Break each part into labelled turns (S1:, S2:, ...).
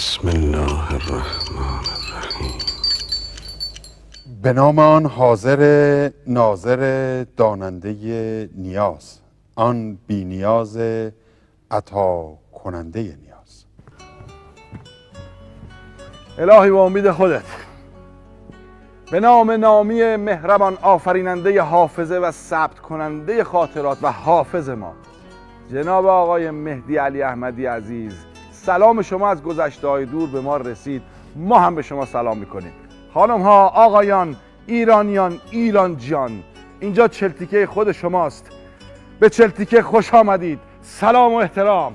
S1: بسم الله الرحمن الرحیم
S2: به نام آن حاضر ناظر داننده نیاز آن بی نیاز عطا کننده نیاز.
S3: الهی و امید خودت. به نام نامی مهربان آفریننده حافظه و ثبت کننده خاطرات و حافظ ما جناب آقای مهدی علی احمدی عزیز سلام شما از گذشته های دور به ما رسید. ما هم به شما سلام می‌کنیم. خانم ها آقایان ایرانیان ایران جان اینجا چلتیکه خود شماست. به چلتیکه خوش آمدید. سلام و احترام.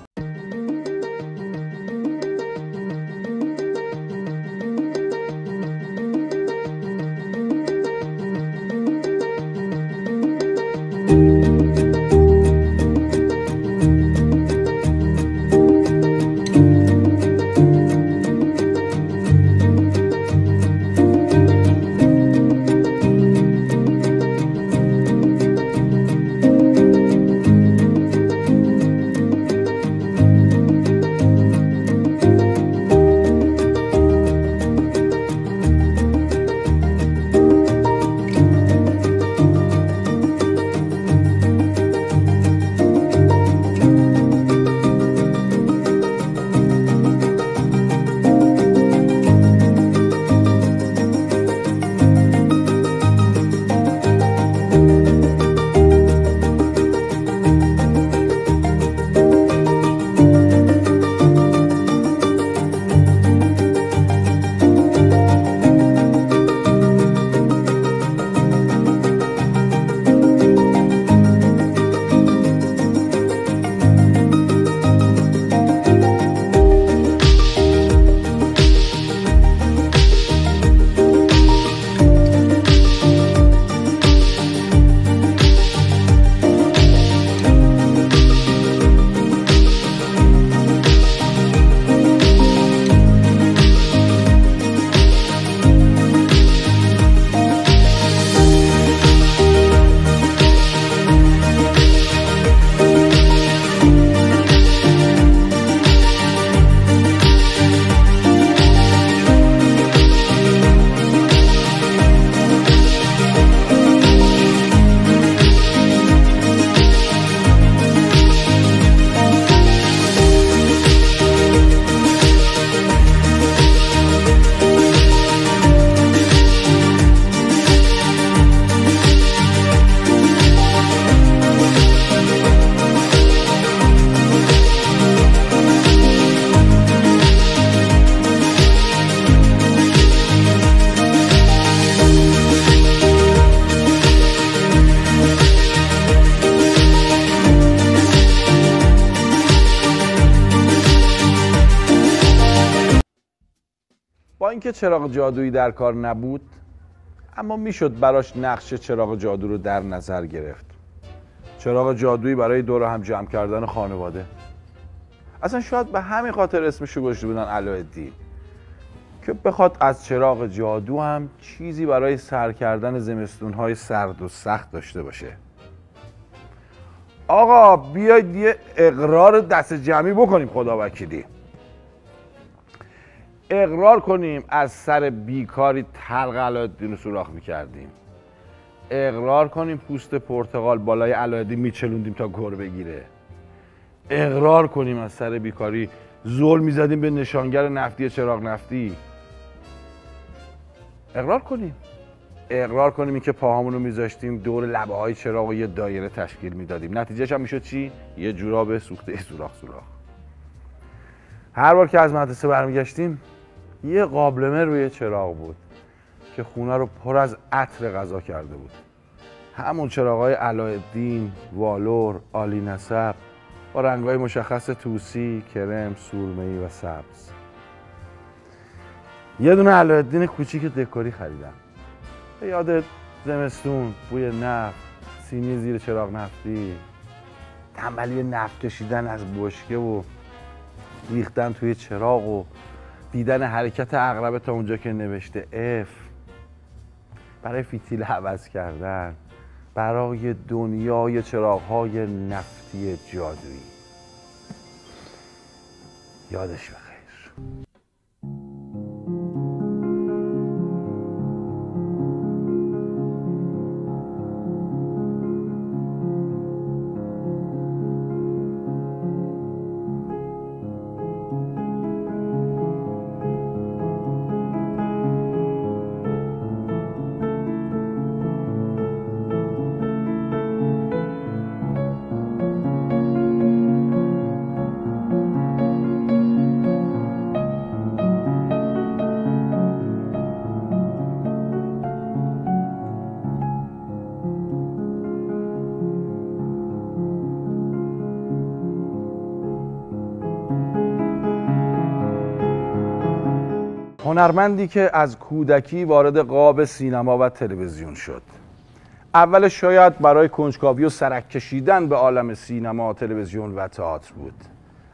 S3: چراغ جادویی در کار نبود اما می‌شد براش نقش چراغ جادو رو در نظر گرفت. چراغ جادویی برای دور هم جمع کردن خانواده. اصلا شاید به همین خاطر اسمشو گذاشته بودن علایالدین که بخواد از چراغ جادو هم چیزی برای سر کردن زمستونهای سرد و سخت داشته باشه. آقا بیاید یه اقرار دست جمعی بکنیم خدا وکیلی. اقرار کنیم از سر بیکاری تلق علایالدین رو سوراخ می‌کردیم. اقرار کنیم پوست پرتغال بالای علایالدین میچلوندیم تا گر بگیره. اقرار کنیم از سر بیکاری زل می‌زدیم به نشانگر نفتی چراغ نفتی. اقرار کنیم. اقرار کنیم اینکه پاهامون رو میذاشتیم دور لبه های چراغ و یه دایره تشکیل می‌دادیم. نتیجهش هم می‌شد چی؟ یه جوراب سوخته سوراخ سوراخ. هر بار که از مدرسه برمیگشتیم یه قابلمه روی چراغ بود که خونه رو پر از عطر غذا کرده بود. همون چراغای علایالدین، والور، آلی نسب با رنگای مشخص توسی، کرم، سورمه‌ای و سبز. یه دونه علایالدین کوچیک دکوری خریدم. به یاد زمستون بوی نفت سینی زیر چراغ نفتی. تنبلی نفت کشیدن از بشکه و ریختن توی چراغ و دیدن حرکت اقربه تا اونجا که نوشته اف برای فیتیل عوض کردن برای دنیای چراغهای نفتی جادویی. یادش بخیر. هنرمندی که از کودکی وارد قاب سینما و تلویزیون شد. اول شاید برای کنجکاوی و سرک کشیدن به عالم سینما، تلویزیون و تئاتر بود.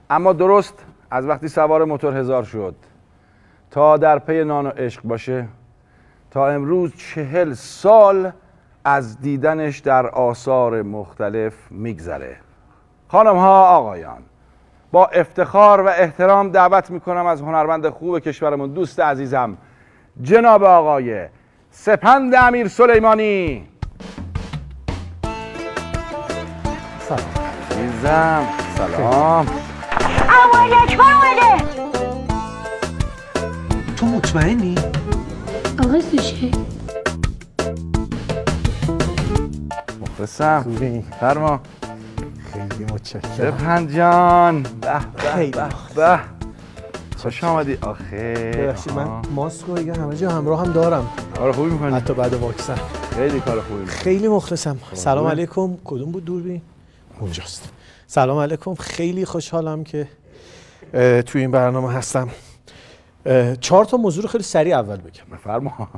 S3: اما درست از وقتی سوار موتور هزار شد. تا در پی نان و عشق باشه تا امروز چهل سال از دیدنش در آثار مختلف میگذره. خانم ها آقایان با افتخار و احترام دعوت می‌کنم از هنرمند خوب کشورمون. دوست عزیزم جناب آقای سپند امیر سلیمانی. عزیزم سلام.
S4: اول اکبر اومده.
S5: تو مطمئنی؟
S4: آقا سوشه
S3: مخلصم.
S5: خوبی؟
S3: فرما.
S5: خیلی متشکرم.
S3: سپند جان. به به به خوش آمدی. آخه.
S5: ببخشید من. ماسک رو دیگه همه جا همراه هم دارم.
S3: کار خوبی می‌کنی؟
S5: حتی بعد واکسن.
S3: خیلی کار خوبی می‌کنی.
S5: خیلی مخلصم. سلام علیکم. کدوم بود دوربین؟ اونجاست. سلام علیکم. خیلی خوشحالم که توی این برنامه هستم. چهار تا موضوع رو خیلی سریع اول بگم.
S3: بفرما.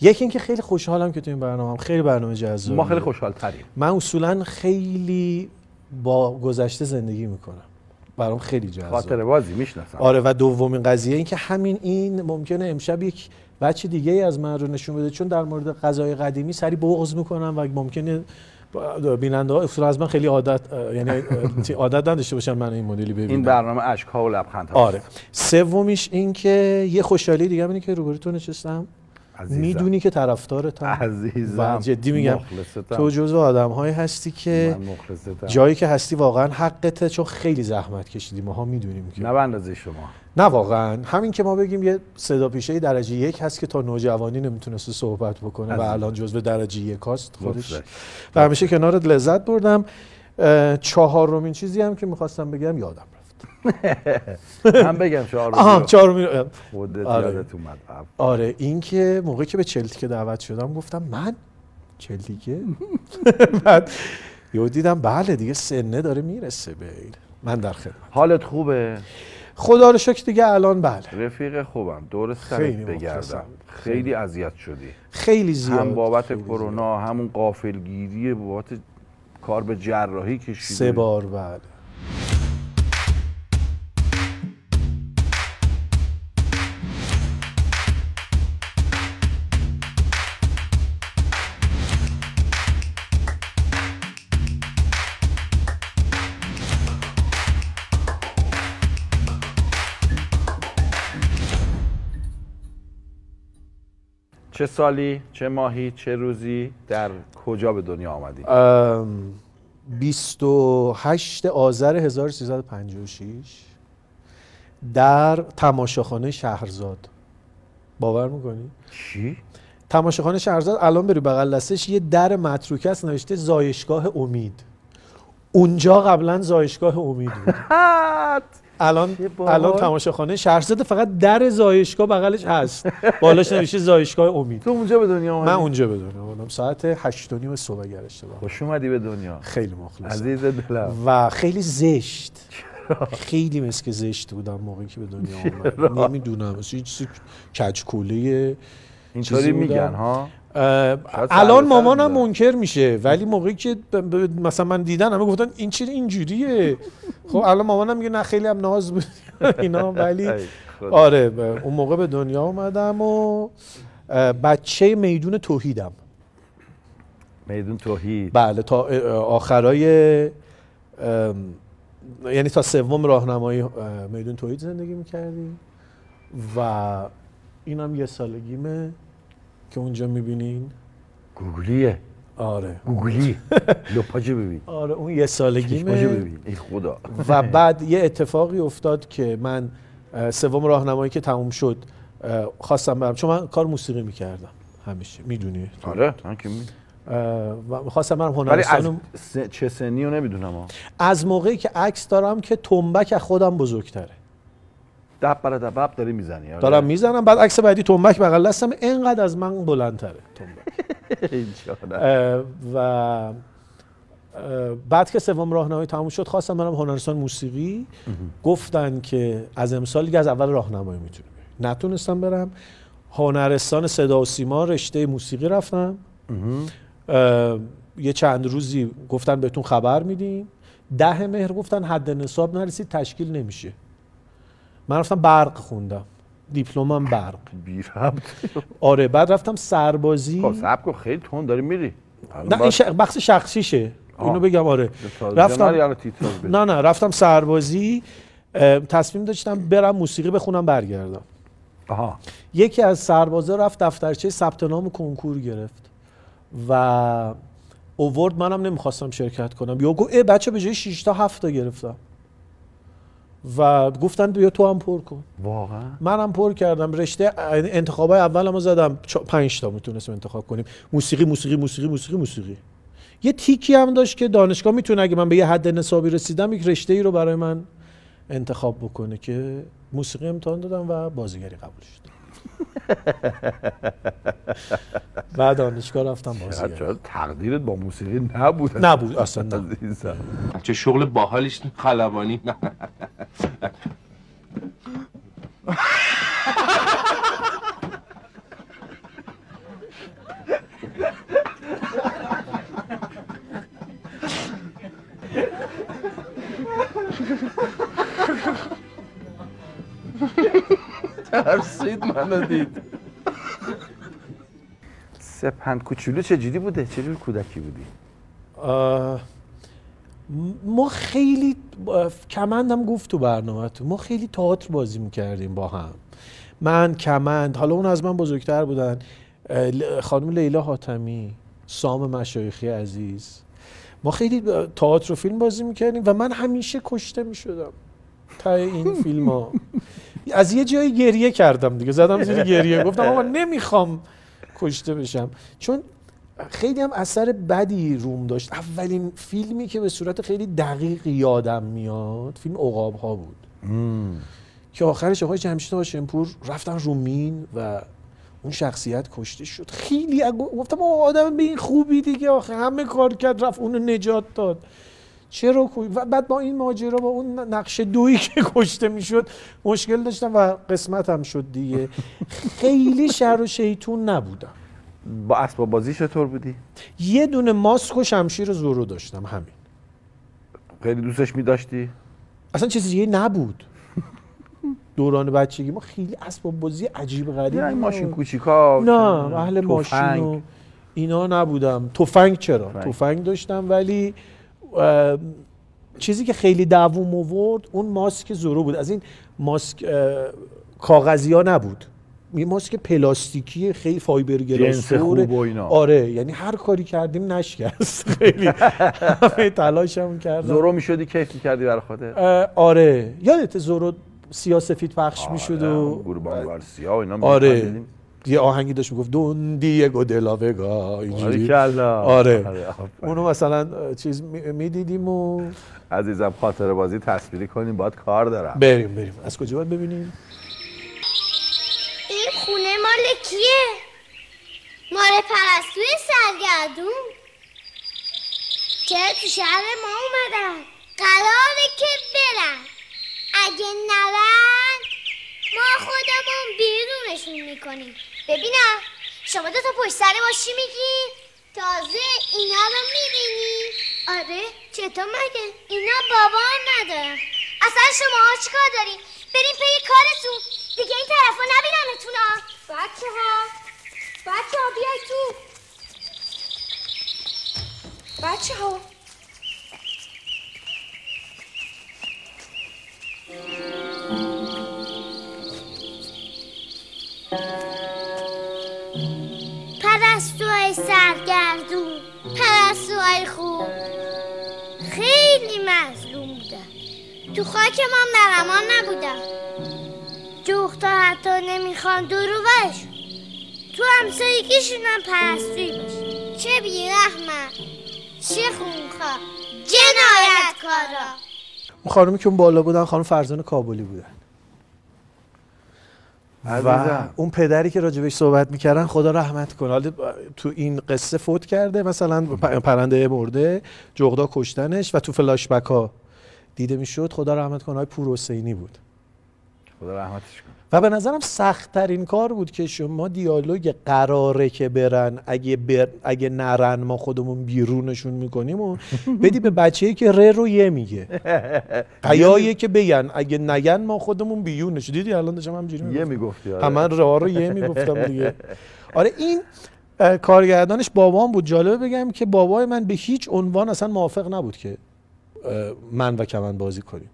S5: یکی اینکه خیلی خوشحالم که توی این برنامه هم. خیلی برنامه جذابی
S3: ما خیلی خوشحال تریم
S5: من اصولا خیلی با گذشته زندگی می‌کنم. برام خیلی جذاب.
S3: خاطر بازی می‌شناسم.
S5: آره و دومین قضیه این که همین این ممکنه امشب یک بچه دیگه ای از من رو نشون بده چون در مورد غذای قدیمی سری بغض می‌کنم و ممکنه بیننده ها اصولا از من خیلی عادت یعنی عادت نداشته باشن من این مدلی ببینم.
S3: این برنامه اشک ها و لبخند هاست.
S5: آره. سومیش این که یه خوشحالی دیگه اینه که روبروی تو نشستم.
S3: عزیزم.
S5: می‌دونی که طرفدارتم.
S3: عزیزم.
S5: و جدی میگم
S3: مخلصتم.
S5: تو جزو آدم هایی هستی که
S3: من
S5: جایی که هستی واقعا حقته چون خیلی زحمت کشیدی. ماها می‌دونیم که.
S3: نه اندازه شما.
S5: نه واقعا. همین که ما بگیم یه صدا پیشه درجه یک هست که تا نوجوانی نمی‌تونسته صحبت بکنه و. الان جزو درجه یک هست خودش. و همیشه کنارت لذت بردم. چهارمین چیزی هم که می‌خواستم بگم یادم
S3: من بگم چهار
S5: آها
S3: خودت
S5: آره.
S3: یادت اومد.
S5: آره این که موقعی که به چلتیکه دعوت شدم گفتم من؟ چلتیکه بعد یهو دیدم بله دیگه سنه داره می‌رسه به این. من در خدمت
S3: حالت خوبه؟
S5: خدا رو شکر دیگه الان بله.
S3: رفیق خوبم. دور
S5: خیلی
S3: سرت بگردم. خیلی اذیت شدی.
S5: خیلی زیاد.
S3: هم بابت کرونا همون قافلگیری بابت کار به جراحی. کشیدی.
S5: سه بار بله.
S3: چه سالی چه ماهی چه روزی در کجا به دنیا آمدی؟
S5: ام، 28 آذر 1356 در تماشاخانه شهرزاد. باور می‌کنی؟
S3: چی؟
S5: تماشاخانه شهرزاد الان بری بغل دستش یه در متروکه است نوشته زایشگاه امید. اونجا قبلا زایشگاه امید بود. الان. الان تماشاخانه شهرزاد فقط در زایشگاه بغلش هست. بالاش نوشته زایشگاه امید.
S3: تو اونجا به دنیا
S5: من
S3: آمدی
S5: اونجا بدونم اومدم. ساعت 8 و نیم صبح اگر اشتباه
S3: خوش اومدی به دنیا.
S5: خیلی مخلصم.
S3: عزیز دلم.
S5: و خیلی زشت. خیلی مثل که زشت بودم موقعی که به دنیا آمدم نمی‌دونم. مثل یه چیز کجکوله
S3: اینطوری میگن. ها؟
S5: الان مامانم. منکر میشه ولی موقعی که مثلا من دیدن همه گفتن این چرا اینجوریه؟ خب الان مامانم میگه نه خیلی هم ناز بود. اینا ولی. آره اون موقع به دنیا اومدم و بچه میدون توحیدم.
S3: میدون توحید.
S5: بله تا آخرای یعنی تا سوم راهنمایی اه، میدون توحید زندگی می‌کردیم و اینم یه سالگیمه. که اونجا می‌بینین؟
S3: گوگلیه.
S5: آره.
S3: گوگلی. لپاجه ببین.
S5: آره اون یه سالگیمه
S3: ببین. ای خدا.
S5: و بعد یه اتفاقی افتاد که من سوم راهنمایی که تموم شد خواستم برم. چون من کار موسیقی می‌کردم همیشه. می‌دونی؟
S3: آره من که می
S5: و خواستم برم
S3: ولی
S5: هنرستان
S3: از
S5: و-
S3: س- چه سنی رو نمی‌دونم
S5: از موقعی که عکس دارم که تنبک از خودم بزرگتره.
S3: دب برا دب داری می‌زنی آره.
S5: دارم می‌زنم بعد عکس بعدی تنبک بغل دستم اینقدر از من بلندتره تنبک. و بعد که سوم راهنمایی تموم شد خواستم برم هنرستان موسیقی. گفتن که از امسال دیگه از اول راهنمایی می‌تونی نتونستم برم. هنرستان صدا و سیما رشته موسیقی رفتم. یه چند روزی گفتن بهتون خبر میدیم. ده مهر گفتن حد نصاب نرسید تشکیل نمیشه. من رفتم برق خوندم. دیپلمم برق.
S3: بی ربط.
S5: آره بعد رفتم سربازی.
S3: خب سب خیلی تون داری میری.
S5: نه این ش... بخش شخصیشه.
S3: آه.
S5: اینو بگم آره.
S3: رفتم.
S5: نه نه رفتم سربازی. تصمیم داشتم برم موسیقی بخونم برگردم.
S3: آها.
S5: یکی از سربازا رفت دفترچه ثبت نام کنکور گرفت و اوورد. منم نمی‌خواستم شرکت کنم. یا گفت ای بچه به جای 6 تا 7 تا گرفتم. و گفتن بیا تو هم پر کن.
S3: واقعا؟
S5: منم پر کردم. رشته انتخابای اولمو زدم. 5 تا می‌تونستیم انتخاب کنیم. موسیقی موسیقی موسیقی موسیقی موسیقی. یه تیکی هم داشت که دانشگاه می‌تونه اگه من به یه حد نصابی رسیدم یک رشته ای رو برای من انتخاب بکنه که موسیقی امتحان دادم و بازیگری قبول شد بعد دانشگاه رفتم بازیگری
S3: چرا تقدیرت با موسیقی نبود.
S5: نبود اصلا نه.
S6: چه شغل باحالیش خلبانی. ترسید منو دید.
S3: سپند کوچولو چجوری بوده؟ چجور کودکی بودی؟
S5: ما خیلی کمندم گفت تو برنامه تو. ما خیلی تئاتر بازی می‌کردیم با هم. من کمند حالا اون از من بزرگتر بودن. خانم لیلا حاتمی سام مشایخی عزیز. ما خیلی تئاتر و فیلم بازی می‌کردیم و من همیشه کشته می‌شدم. تا این فیلم ها از یه جایی گریه کردم دیگه. زدم زیر گریه. گفتم آقا نمی‌خوام کشته بشم. چون خیلی هم اثر بدی روم داشت. اولین فیلمی که به صورت خیلی دقیق یادم میاد فیلم عقاب ها بود که آخرش آقای جمشید هاشمپور رفتن رومین و اون شخصیت کشته شد. خیلی گفتم آقا آدم به این خوبی دیگه. آخه همه کار کرد رفت اونو نجات داد. چرا و بعد با این ماجرا با اون نقش دویی که کشته می‌شد مشکل داشتم و قسمتم شد دیگه. خیلی شر و شیطون نبودم.
S3: با اسباب بازی چطور بودی؟
S5: یه دونه ماسک و شمشیر زورو داشتم همین.
S3: خیلی دوستش می
S5: اصلا چیزی دیگه نبود. دوران بچگی ما خیلی اسباب بازی عجیب غریب
S3: نه
S5: بود.
S3: ماشین کوچیکا
S5: نه اهل ماشین. و اینا نبودم. تفنگ چرا؟
S3: تفنگ.
S5: داشتم ولی چیزی که خیلی دووم آورد اون ماسک زورو بود. از این ماسک کاغذی ها نبود. یه ماسک پلاستیکی خیلی فایبر
S3: جنس
S5: گلاسور
S3: خوب و اینا.
S5: آره یعنی هر کاری کردیم نشکست. خیلی همه تلاشمون کردم
S3: زورو می‌شدی کیف می‌کردی برای خودت؟
S5: آره. یادت زورو سیاسفید پخش می‌شد و
S3: گوربان گارسیا و اینا
S5: آره. یه آهنگی داشت می‌گفت دون دیگو دلاوگا اینجوری. آره.
S3: آفرین.
S5: اونو مثلا چیز می‌دیدیم و
S3: عزیزم خاطر بازی تصویری کنیم باید کار دارم.
S5: بریم بریم. از کجا باید ببینیم؟
S7: این خونه مال کیه؟ مال پرستوی سرگردون؟ چرا تو شهر ما اومدن؟ قراره که برن. اگه نرن ما خودمون بیرونشون می‌کنیم. ببینم شما دو تا پشت سر ماشی میگی تازه اینا رو می‌بینی. آره چطور مگه؟ اینا بابا ندارن. اصلا شما ها چیکار دارین؟ بریم پی کارتون. دیگه این طرفا نبینمتون ها. بچه ها بچه ها بیای تو. بچه ها. پرستوهای خوب. خیلی مظلوم بودن تو خاک ما مرمان نبودن جوختا حتی نمی‌خوان دروبرشون تو هم پرستوی باشه چه بیرحمن چه خونخواه. جنایت کارا
S5: اون خانمی که اون بالا بودن خانم فرزان کابلی بودن و. اون پدری که راجبش صحبت می‌کردن خدا رحمت کنه. حالا تو این قصه فوت کرده مثلا پرنده مرده جغدا کشتنش و تو فلاش بک ها دیده می‌شد. خدا رحمت کنه های پور حسینی بود.
S3: خدا رحمتش کنه.
S5: و به نظرم سخت ترین کار بود که شما دیالوگ قراره که برن اگه, بر... اگه نرن ما خودمون بیرونشون می‌کنیم و بدی به بچه که ر رو یه میگه. قیایه که بگن اگه نگن ما خودمون بیرونش. دیدی الان داشتم همجوری
S3: یه. می‌گفتی آره.
S5: همه را رو یه می‌گفتم دیگه. آره این کارگردانش بابام بود. جالبه بگم که بابای من به هیچ عنوان اصلا موافق نبود که من و کمن بازی کنیم.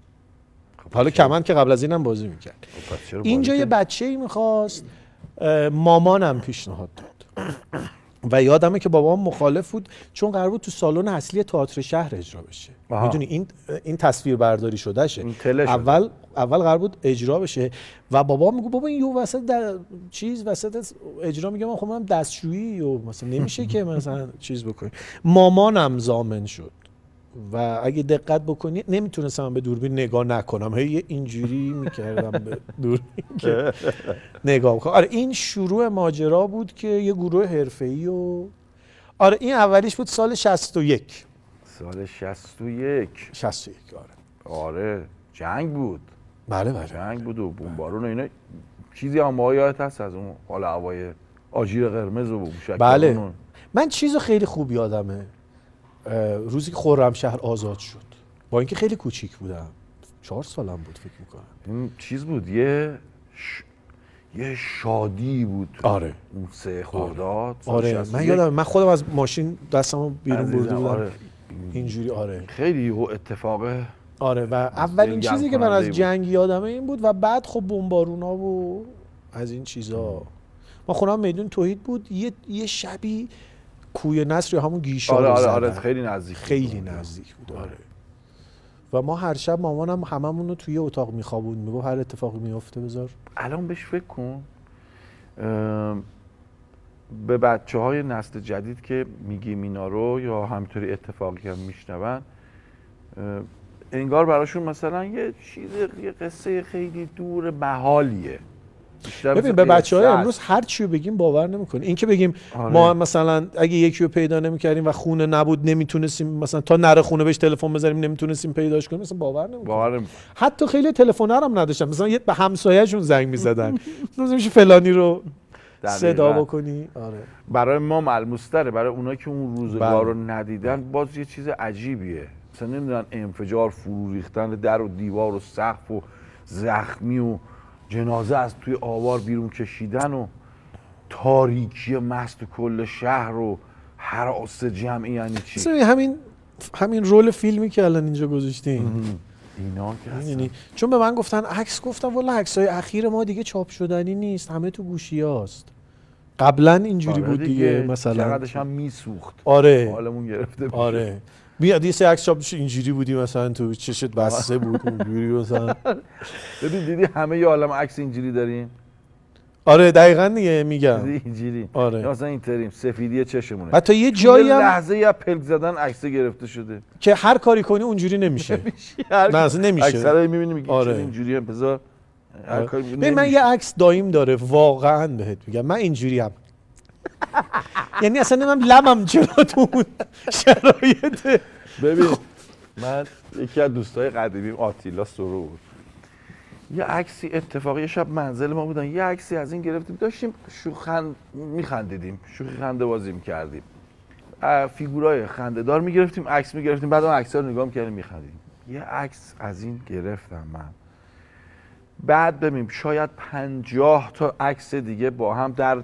S5: حالا کمن که قبل از اینم بازی می‌کرد.
S3: خب
S5: اینجا یه؟ بچه ای می‌خواست مامانم پیشنهاد داد. و یادمه که بابام مخالف بود چون قرار بود تو سالن اصلی تئاتر شهر اجرا بشه. می‌دونی این این تصویر برداری شده. شه. اول اول قرار بود اجرا بشه. و بابا میگه بابا این یو وسط در چیز وسط اجرا. میگه من خب من دستشویی و مثلا نمیشه که مثلا چیز بکنی. مامانم زامن شد. و اگه دقت بکنی نمی‌تونستم به دوربین نگاه نکنم. هی اینجوری می‌کردم به دوربین که نگاه کنم آره این شروع ماجرا بود که یه گروه حرفه‌ای و آره این اولیش بود سال 61
S3: سال 61
S5: 61 آره.
S3: آره جنگ بود.
S5: بله بله.
S3: جنگ بود و بمبارون و اینا. چیزی هم یادت هست از اون حال هوای آجیر قرمز و
S5: بله. من چیز خیلی خوب یادمه. روزی که خرمشهر آزاد شد. با اینکه خیلی کوچیک بودم. چهار سالم بود فکر می‌کنم.
S3: این چیز بود یه ش... یه شادی بود.
S5: آره.
S3: اون سه خرداد سال
S5: آره
S3: 61.
S5: من یادم من خودم از ماشین دستمو بیرون برده بودم.
S3: آره.
S5: اینجوری آره.
S3: خیلی یهو اتفاق
S5: آره و اولین چیزی که من از
S3: بود.
S5: جنگ یادمه این بود و بعد خب بمبارونا و از این چیزا. ما خونم میدون توحید بود. یه یه شبی کوی نصر یا همون گیشا
S3: آره آره آره. خیلی نزدیک.
S5: خیلی نزدیک بود آره. و ما هر شب مامانم هممون رو توی اتاق میخوابون می‌گفت هر اتفاقی میفته بذار.
S3: الان بهش فکر کن. به بچه های نسل جدید که میگیم اینا رو یا همینطوری اتفاقی که میشنون انگار براشون مثلا یه چیز یه قصه خیلی دور محالیه.
S5: ببین به بچه های امروز هر چی رو بگیم باور نمی‌کنه این که بگیم
S3: آره.
S5: ما مثلا اگه یکی رو پیدا نمی‌کردیم و خونه نبود نمی‌تونستیم مثلا تا نره خونه بهش تلفن بزنیم نمی‌تونستیم پیداش کنیم مثلا باور نمی‌کنه
S3: باور نمی‌کنم.
S5: حتی خیلی تلفن هم نداشتن. مثلا یه به همسایه‌شون زنگ می‌زدن. میشه فلانی رو صدا. بکنی. آره.
S3: برای ما ملموس تره برای اونا که اون روزگار
S5: بله.
S3: رو ندیدن باز یه چیز عجیبیه. مثلا نمی‌دونن انفجار فرو ریختن در و دیوار و سقف و زخمی و جنازه از توی آوار بیرون کشیدن و تاریکی مست کل شهر و حراس جمعی یعنی چی؟
S5: همین همین رول فیلمی که الان اینجا گذاشتیم
S3: اینا که.
S5: می‌دونی؟ چون به من گفتن عکس گفتم والا عکس های اخیر ما دیگه چاپ شدنی نیست همه تو گوشی هاست. قبلا اینجوری
S3: آره
S5: بود دیگه. مثلا.
S3: چقدرش هم میسوخت.
S5: آره.
S3: حالمون گرفته می‌شد.
S5: آره. بیاد یه سه عکس چاپ بشه اینجوری بودی مثلا تو چشت بسته بود اونجوری مثلا.
S3: ببین دیدی همه یه عالم عکس اینجوری داریم؟
S5: آره دقیقا دیگه میگم.
S3: اینجوری؟
S5: آره.
S3: یا مثلا اینطوریم سفیدی چشمونه.
S5: حتی یه
S3: جایی
S5: هم
S3: لحظه یا پلک زدن عکس گرفته شده.
S5: که هر کاری کنی اونجوری نمیشه. نه اصلا نمیشه.
S3: اکثرا می‌بینیم میگه
S5: آره.
S3: آره. اینجوری هم بذار
S5: ببین من. یه عکس دایم داره واقعا بهت میگم. من اینجوری هم. یعنی اصلا نمیم لبم چرا تو اون شرایط.
S3: ببین من یکی از دوستای قدیمیم آتیلا سرو بود یه عکسی اتفاقی شب منزل ما بودن یه عکسی از این گرفتیم داشتیم شوخن میخندیدیم شوخی خنده بازی می‌کردیم فیگورای خنده دار می‌گرفتیم عکس می‌گرفتیم بعد اون عکس رو نگاه می‌کردیم میخندیدیم. یه عکس از این گرفتم من. بعد ببین شاید پنجاه تا عکس دیگه با هم در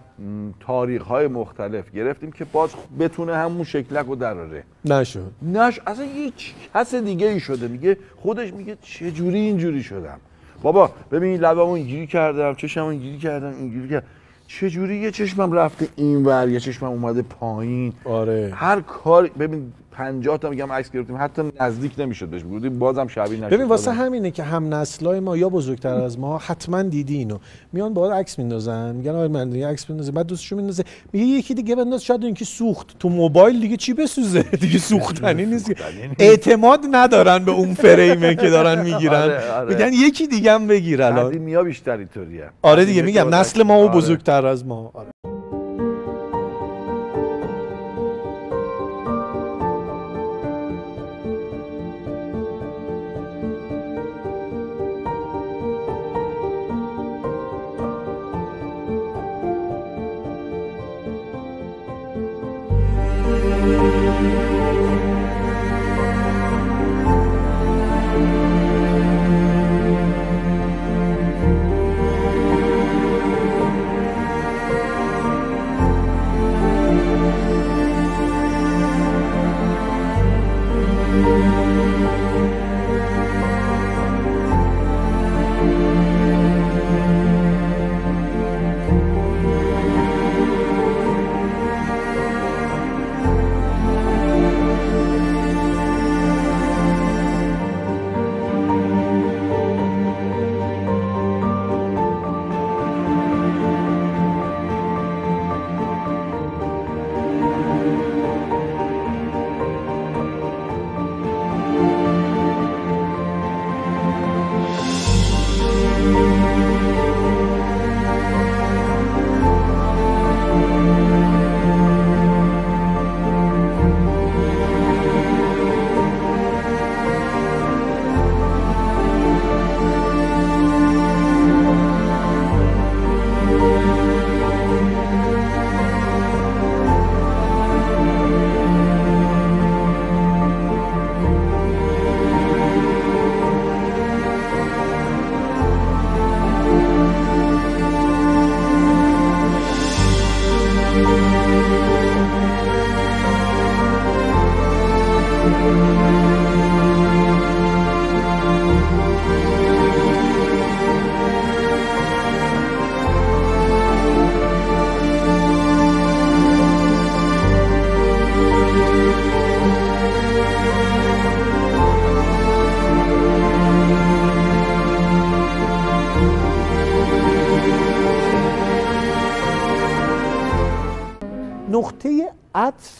S3: تاریخ های مختلف گرفتیم که باز بتونه همون شکلک رو دراره.
S5: نشد.
S3: نش اصلا هیچ کس دیگه ای شده. میگه خودش میگه چه جوری اینجوری شدم؟ بابا ببین لبمو اینجوری کردم چشمو اینجوری کردم اینجوری کردم. چه جوری یه چشمم رفته اینور؟ یه چشمم اومده پایین.
S5: آره.
S3: هر کار ببین 50 تا میگم عکس گرفتیم حتی نزدیک نمی‌شد بهش بودیم بازم شبیه نشد.
S5: ببین واسه همینه که هم نسلای ما یا بزرگتر از ما حتما دیدی اینو. میان باید عکس میندازن میگن آره من دیگه عکس بندازه بعد دوستشون میندازه. میگه یکی دیگه بنداز شاید اینکه سوخت. تو موبایل دیگه چی بسوزه؟ دیگه سوختنی نیست. اعتماد ندارن به اون فریمه که دارن می‌گیرن.
S3: آره، آره.
S5: میگن یکی دیگه هم بگیر الان.
S3: قدیمی ها بیشتر اینطوریه.
S5: آره دیگه میگم نسل ما و
S3: آره.
S5: بزرگتر از ما. آره.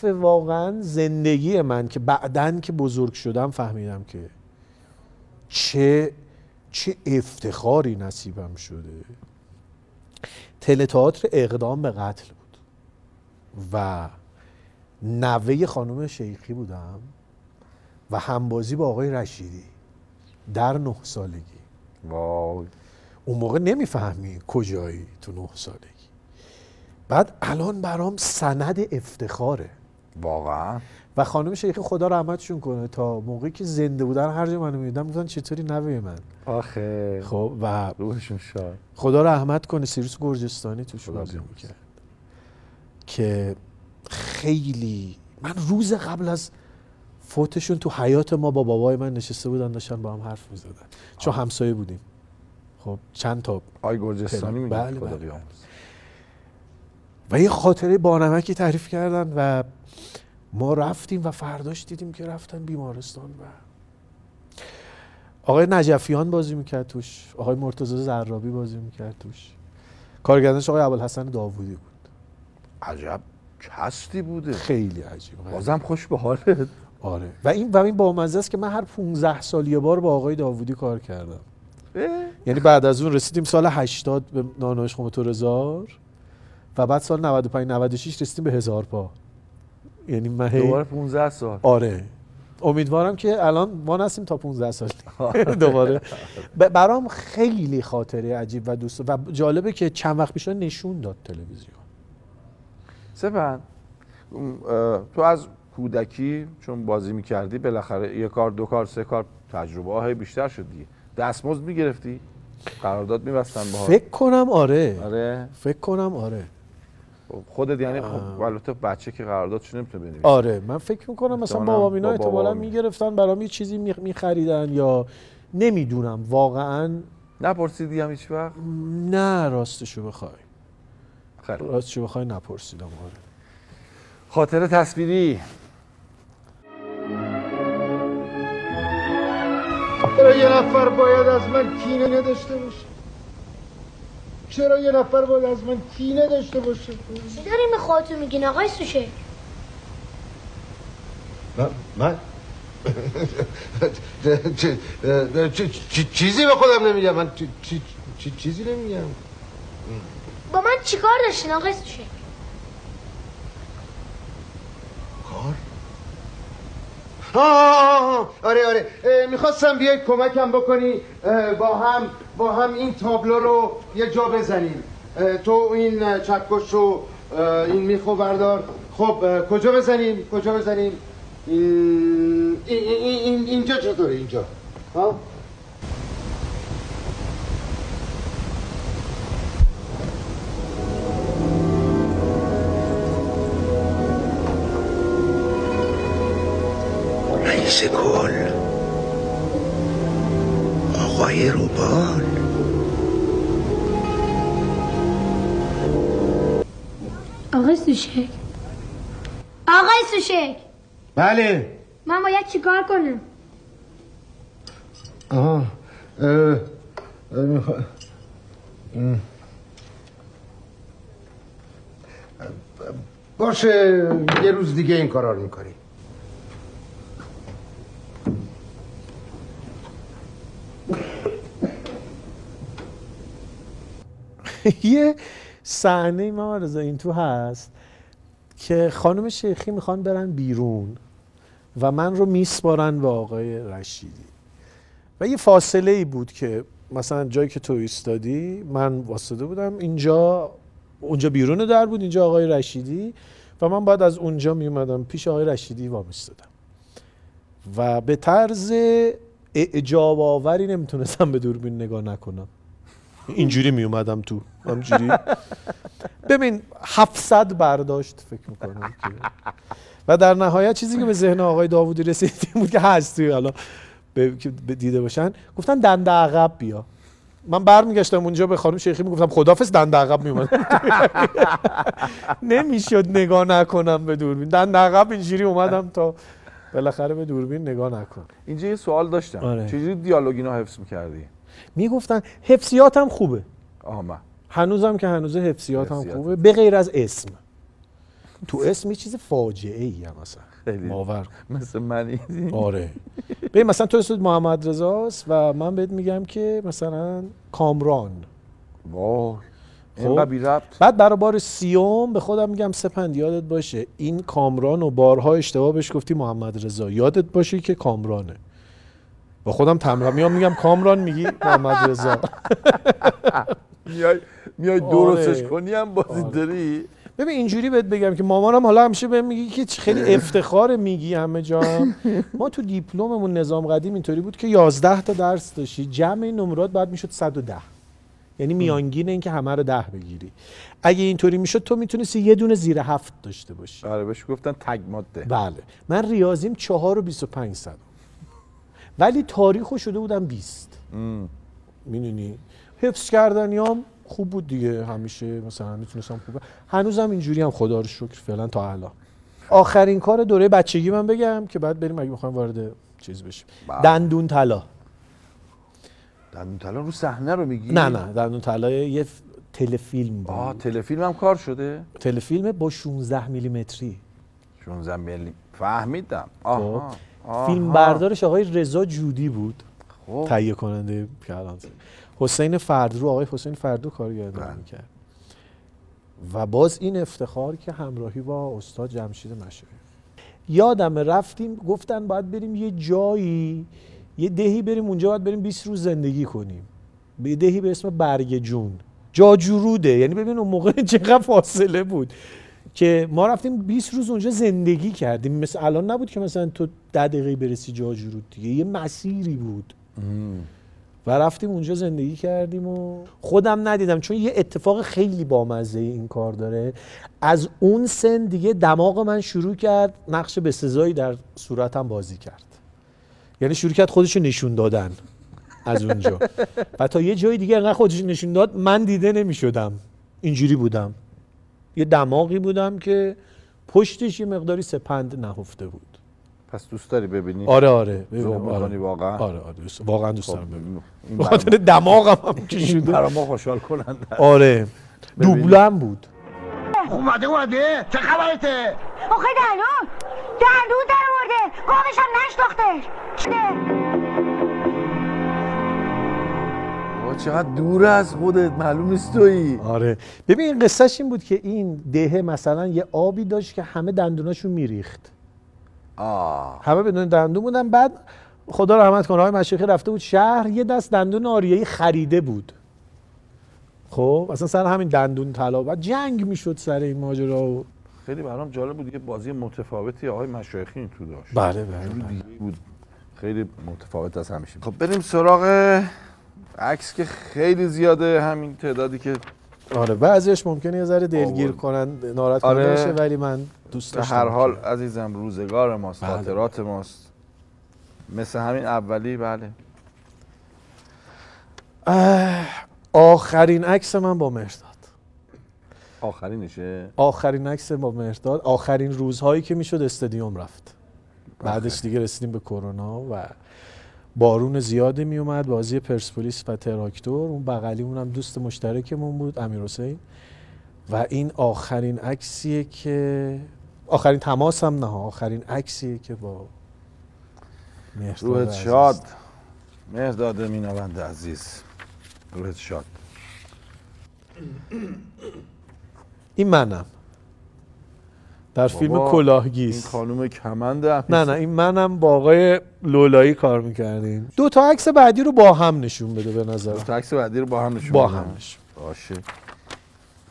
S5: واقعا زندگی من که بعدن که بزرگ شدم فهمیدم که چه چه افتخاری نصیبم شده. تلتئاتر اقدام به قتل بود و نوه خانم شیخی بودم و همبازی با آقای رشیدی در نه سالگی.
S3: وای
S5: اون موقع نمی‌فهمی کجایی تو نه سالگی. بعد الان برام سند افتخاره.
S3: واقعا.
S5: و خانم شیخی خدا رحمتشون کنه. تا موقعی که زنده بودن هر جا منو می‌دیدن می‌گفتن چطوری نوه من؟
S3: آخه.
S5: خب و
S3: روحشون شاد.
S5: خدا رحمت کنه سیروس گرجستانی توش بازی. می‌کرد. که خیلی من روز قبل از فوتشون تو حیات ما با بابای من نشسته بودن داشتن با هم حرف می‌زدن. چون همسایه بودیم. خب چند تا
S3: آی گرجستانی میگه
S5: بله،
S3: خدا
S5: بله. و یه خاطره بانمکی تعریف کردن و ما رفتیم و فرداش دیدیم که رفتن بیمارستان و آقای نجفیان بازی می‌کرد توش آقای مرتضی زرابی بازی می‌کرد توش. کارگردانش آقای ابوالحسن داوودی بود.
S3: عجب کستی بوده.
S5: خیلی عجیب.
S3: بازم خوش به حالت.
S5: آره. و این و این بامزه است که من هر 15 سال یه بار با آقای داوودی کار کردم.
S3: اه،
S5: یعنی بعد از اون رسیدیم سال 80 به نانوش خمتور هزار و بعد سال 95 96 رسیدیم به هزار پا. یعنی من هی-
S3: دوباره 15 سال.
S5: آره. امیدوارم که الان ما نستیم تا 15 سال. دوباره. برام خیلی خاطره عجیب و دوست و جالبه که چند وقت پیش نشون داد تلویزیون.
S3: سپن تو از کودکی چون بازی می‌کردی بالاخره یه کار دو کار سه کار تجربه های بیشتر شد دیگه. دستمزد می‌گرفتی؟ قرارداد میبستن با
S5: فکر کنم آره.
S3: آره.
S5: فکر کنم آره.
S3: خودت یعنی خب البته بچه که قراردادش نمی‌تونه بنویسه
S5: آره من فکر می‌کنم مثلا
S3: احتمالاً
S5: بابا اینا
S3: با
S5: احتمالا می‌گرفتن برام یه چیزی میخریدن یا نمی‌دونم واقعا
S3: نپرسیدی هم هیچ وقت؟
S5: نه راستشو بخوای.
S3: خیلی.
S5: راستشو بخوای نپرسیدم آره.
S3: خاطره تصویری.
S8: چرا یه نفر باید از من کینه نداشته باشه. چرا یه نفر باید از من کینه داشته باشه؟
S7: چی داری به خودتون میگین آقای سوشه؟
S8: من من؟ چیزی به خودم نمیگم. من چی- چی- چی- چیزی نمیگم.
S7: با من چیکار داشتین آقای سوشه؟
S8: کار؟ آه، آره آره. می‌خواستم بیای کمکم بکنی با هم با هم این تابلو رو یه جا بزنیم. تو این چکش رو این میخو بردار. خب کجا بزنیم؟ کجا بزنیم؟ این- این- این- اینجا چطوره؟ اینجا. ها؟
S9: آقای روبال
S4: آقای سوشک.
S7: آقای سوشک.
S8: بله.
S7: من باید چیکار کنم؟
S8: آها اه،. باشه یه روز دیگه این کارا رو می‌کنی
S5: یه صحنه ما رضا این تو هست که خانم شیخی می‌خوان برن بیرون و من رو میسپارن به آقای رشیدی. و یه فاصله ای بود که مثلا جایی که تو ایستادی من واسطه بودم اینجا اونجا بیرون در بود اینجا آقای رشیدی و من بعد از اونجا میومدم پیش آقای رشیدی وامیستادم و به طرز اعجاب آوری نمی‌تونستم به دوربین نگاه نکنم. اینجوری می اومدم تو. همجوری. ببین 700 برداشت فکر می‌کنم که. و در نهایت چیزی که به ذهن آقای داوودی رسید این بود که حالا به که به دیده باشن. گفتن دنده عقب بیا. من برمیگشتم اونجا به خانم شیخی می‌گفتم خدافظ دنده عقب میومد نمی‌شد نگاه نکنم به دوربین. دنده عقب اینجوری اومدم تا بالاخره به دوربین نگاه نکن.
S3: اینجا یه سوال داشتم.
S5: آره.
S3: چجوری دیالوگ اینا حفظ می‌کردی؟
S5: می‌گفتن حفظیاتم خوبه.
S3: آها. من
S5: هنوزم که هنوز
S3: حفظیات.
S5: خوبه. به غیر از اسم. تو اسم یه چیز فاجعه ای هم مثلا.
S3: خیلی.
S5: باور کن.
S3: مثل منی
S5: آره. ببین مثلا تو اسمت محمد رضاست و من بهت میگم که مثلا کامران.
S3: وای.
S5: خب.
S3: ربط.
S5: بعد برای بار سیوم به خودم میگم سپند یادت باشه. این کامران و بارها اشتباه بهش گفتی محمد رضا. یادت باشه که کامرانه. با خودم تمرین میام میگم کامران میگی؟ محمد رضا.
S3: میای میای
S5: آره.
S3: درستش کنی هم بازی
S5: آره.
S3: داری؟
S5: ببین اینجوری بهت بگم که مامانم حالا همیشه بهم میگی که خیلی افتخار میگی همه جا. ما تو دیپلممون نظام قدیم اینطوری بود که 11 تا درس داشتی. جمع این نمرات بعد می‌شد 110 یعنی میانگین این که همه رو ده بگیری. اگه اینطوری می‌شد تو می‌تونستی یه دونه زیر هفت داشته باشی.
S3: آره بهش گفتن تگ ماده.
S5: بله. من ریاضیم 4 و 25 صد. ولی تاریخو شده بودم 20 می‌دونی؟ حفظ کردنیام خوب بود دیگه. همیشه مثلا می‌تونستم خوبه هنوزم اینجوری هم. خدا رو شکر فعلا تا الان. آخرین کار دوره بچگی من بگم که بعد بریم اگه می‌خوایم وارد چیز بشیم.
S3: بله.
S5: دندون طلا
S3: دندون طلا رو صحنه رو میگی؟
S5: نه نه. دندون طلا یه تلفیلم.
S3: آه
S5: بود
S3: تلفیلم هم کار شده؟
S5: تلفیلم با 16 میلیمتری.
S3: 16 میلی فهمیدم. آها. آها.
S5: فیلم بردارش آقای رضا جودی بود.
S3: خب.
S5: تهیه کننده کلان حسین فردرو آقای حسین فردرو کارگردانی
S3: بله.
S5: می‌کرد. و باز این افتخار که همراهی با استاد جمشید مشایخ یادم رفتیم گفتن باید بریم یه جایی یه دهی بریم اونجا باید بریم 20 روز زندگی کنیم. به دهی به اسم برگ جون. جاجوروده. یعنی ببین اون موقع چقدر فاصله بود. که ما رفتیم 20 روز اونجا زندگی کردیم. مثل الان نبود که مثلا تو ده دقیقه برسی جاجورود دیگه. یه مسیری بود. و رفتیم اونجا زندگی کردیم و خودم ندیدم چون یه اتفاق خیلی بامزه این کار داره. از اون سن دیگه دماغ من شروع کرد نقش به سزایی در صورتم بازی کرد. یعنی شروع کرد خودشو نشون دادن از اونجا. و تا یه جای دیگه انقدر خودش نشون داد من دیده نمی شدم اینجوری بودم. یه دماغی بودم که پشتش یه مقداری سپند نهفته بود.
S3: پس دوست داری ببینی؟
S5: آره آره. ببینم، آره.
S3: واقعا؟
S5: آره آره. دوست- واقعا دوست
S3: خب،
S5: دارم ببینم به
S3: برا
S5: خاطر دماغم هم که
S3: این
S5: شده.
S3: برا ما خوشحال کننده
S5: آره. هم بود.
S9: اومده اومده. چه خبرته؟
S7: آخه دندون دندون در آورده قابش هم نشتاختش
S3: چقدر دور از خودت معلوم نیست تویی.
S5: آره. ببین این قصهش این بود که این دهه مثلا یه آبی داشت که همه دندوناشون میریخت.
S3: آه.
S5: همه بدون دندون بودن. بعد خدا رحمت کنه آقای مشایخی رفته بود شهر یه دست دندون آریایی خریده بود. خب اصلا سر همین دندون طلا. بعد جنگ می‌شد سر این ماجرا و
S3: خیلی برام جالب بود یه بازی متفاوتی آقای مشایخی این تو داشت.
S5: بله بله, بله.
S3: بود. خیلی متفاوت از همیشه. خب بریم سراغ عکس که خیلی زیاده همین تعدادی که
S5: آره بعضیش ممکنه یه ذره دلگیر. کنن ناراحت
S3: آره.
S5: کننده بشه ولی من دوست داشتم.
S3: هر حال
S5: که-
S3: عزیزم روزگار ماست
S5: بله.
S3: خاطرات ماست. مثل همین اولی بله.
S5: آخرین عکس من با مرداد
S3: آخرینشه؟
S5: آخرین عکس با مرداد آخرین روزهایی که می‌شد استادیوم رفت. بعدش دیگه رسیدیم به کرونا و بارون زیادی می اومد بازی پرسپولیس و تراکتور. اون بغلیمون هم دوست مشترکمون بود امیر حسین. و این آخرین عکسیه که آخرین تماس هم نه آخرین عکسیه که با
S3: روحت. شاد. مهداد مینوند عزیز. روحت شاد.
S5: این منم. در فیلم
S3: بابا، این
S5: کلاهگیس
S3: خانوم کمند
S5: نه نه این منم با آقای لولایی کار می‌کردیم. دو تا عکس بعدی رو با هم نشون بده به نظر.
S3: تا عکس بعدی رو با هم نشون
S5: با. هم نشون.
S3: باشه.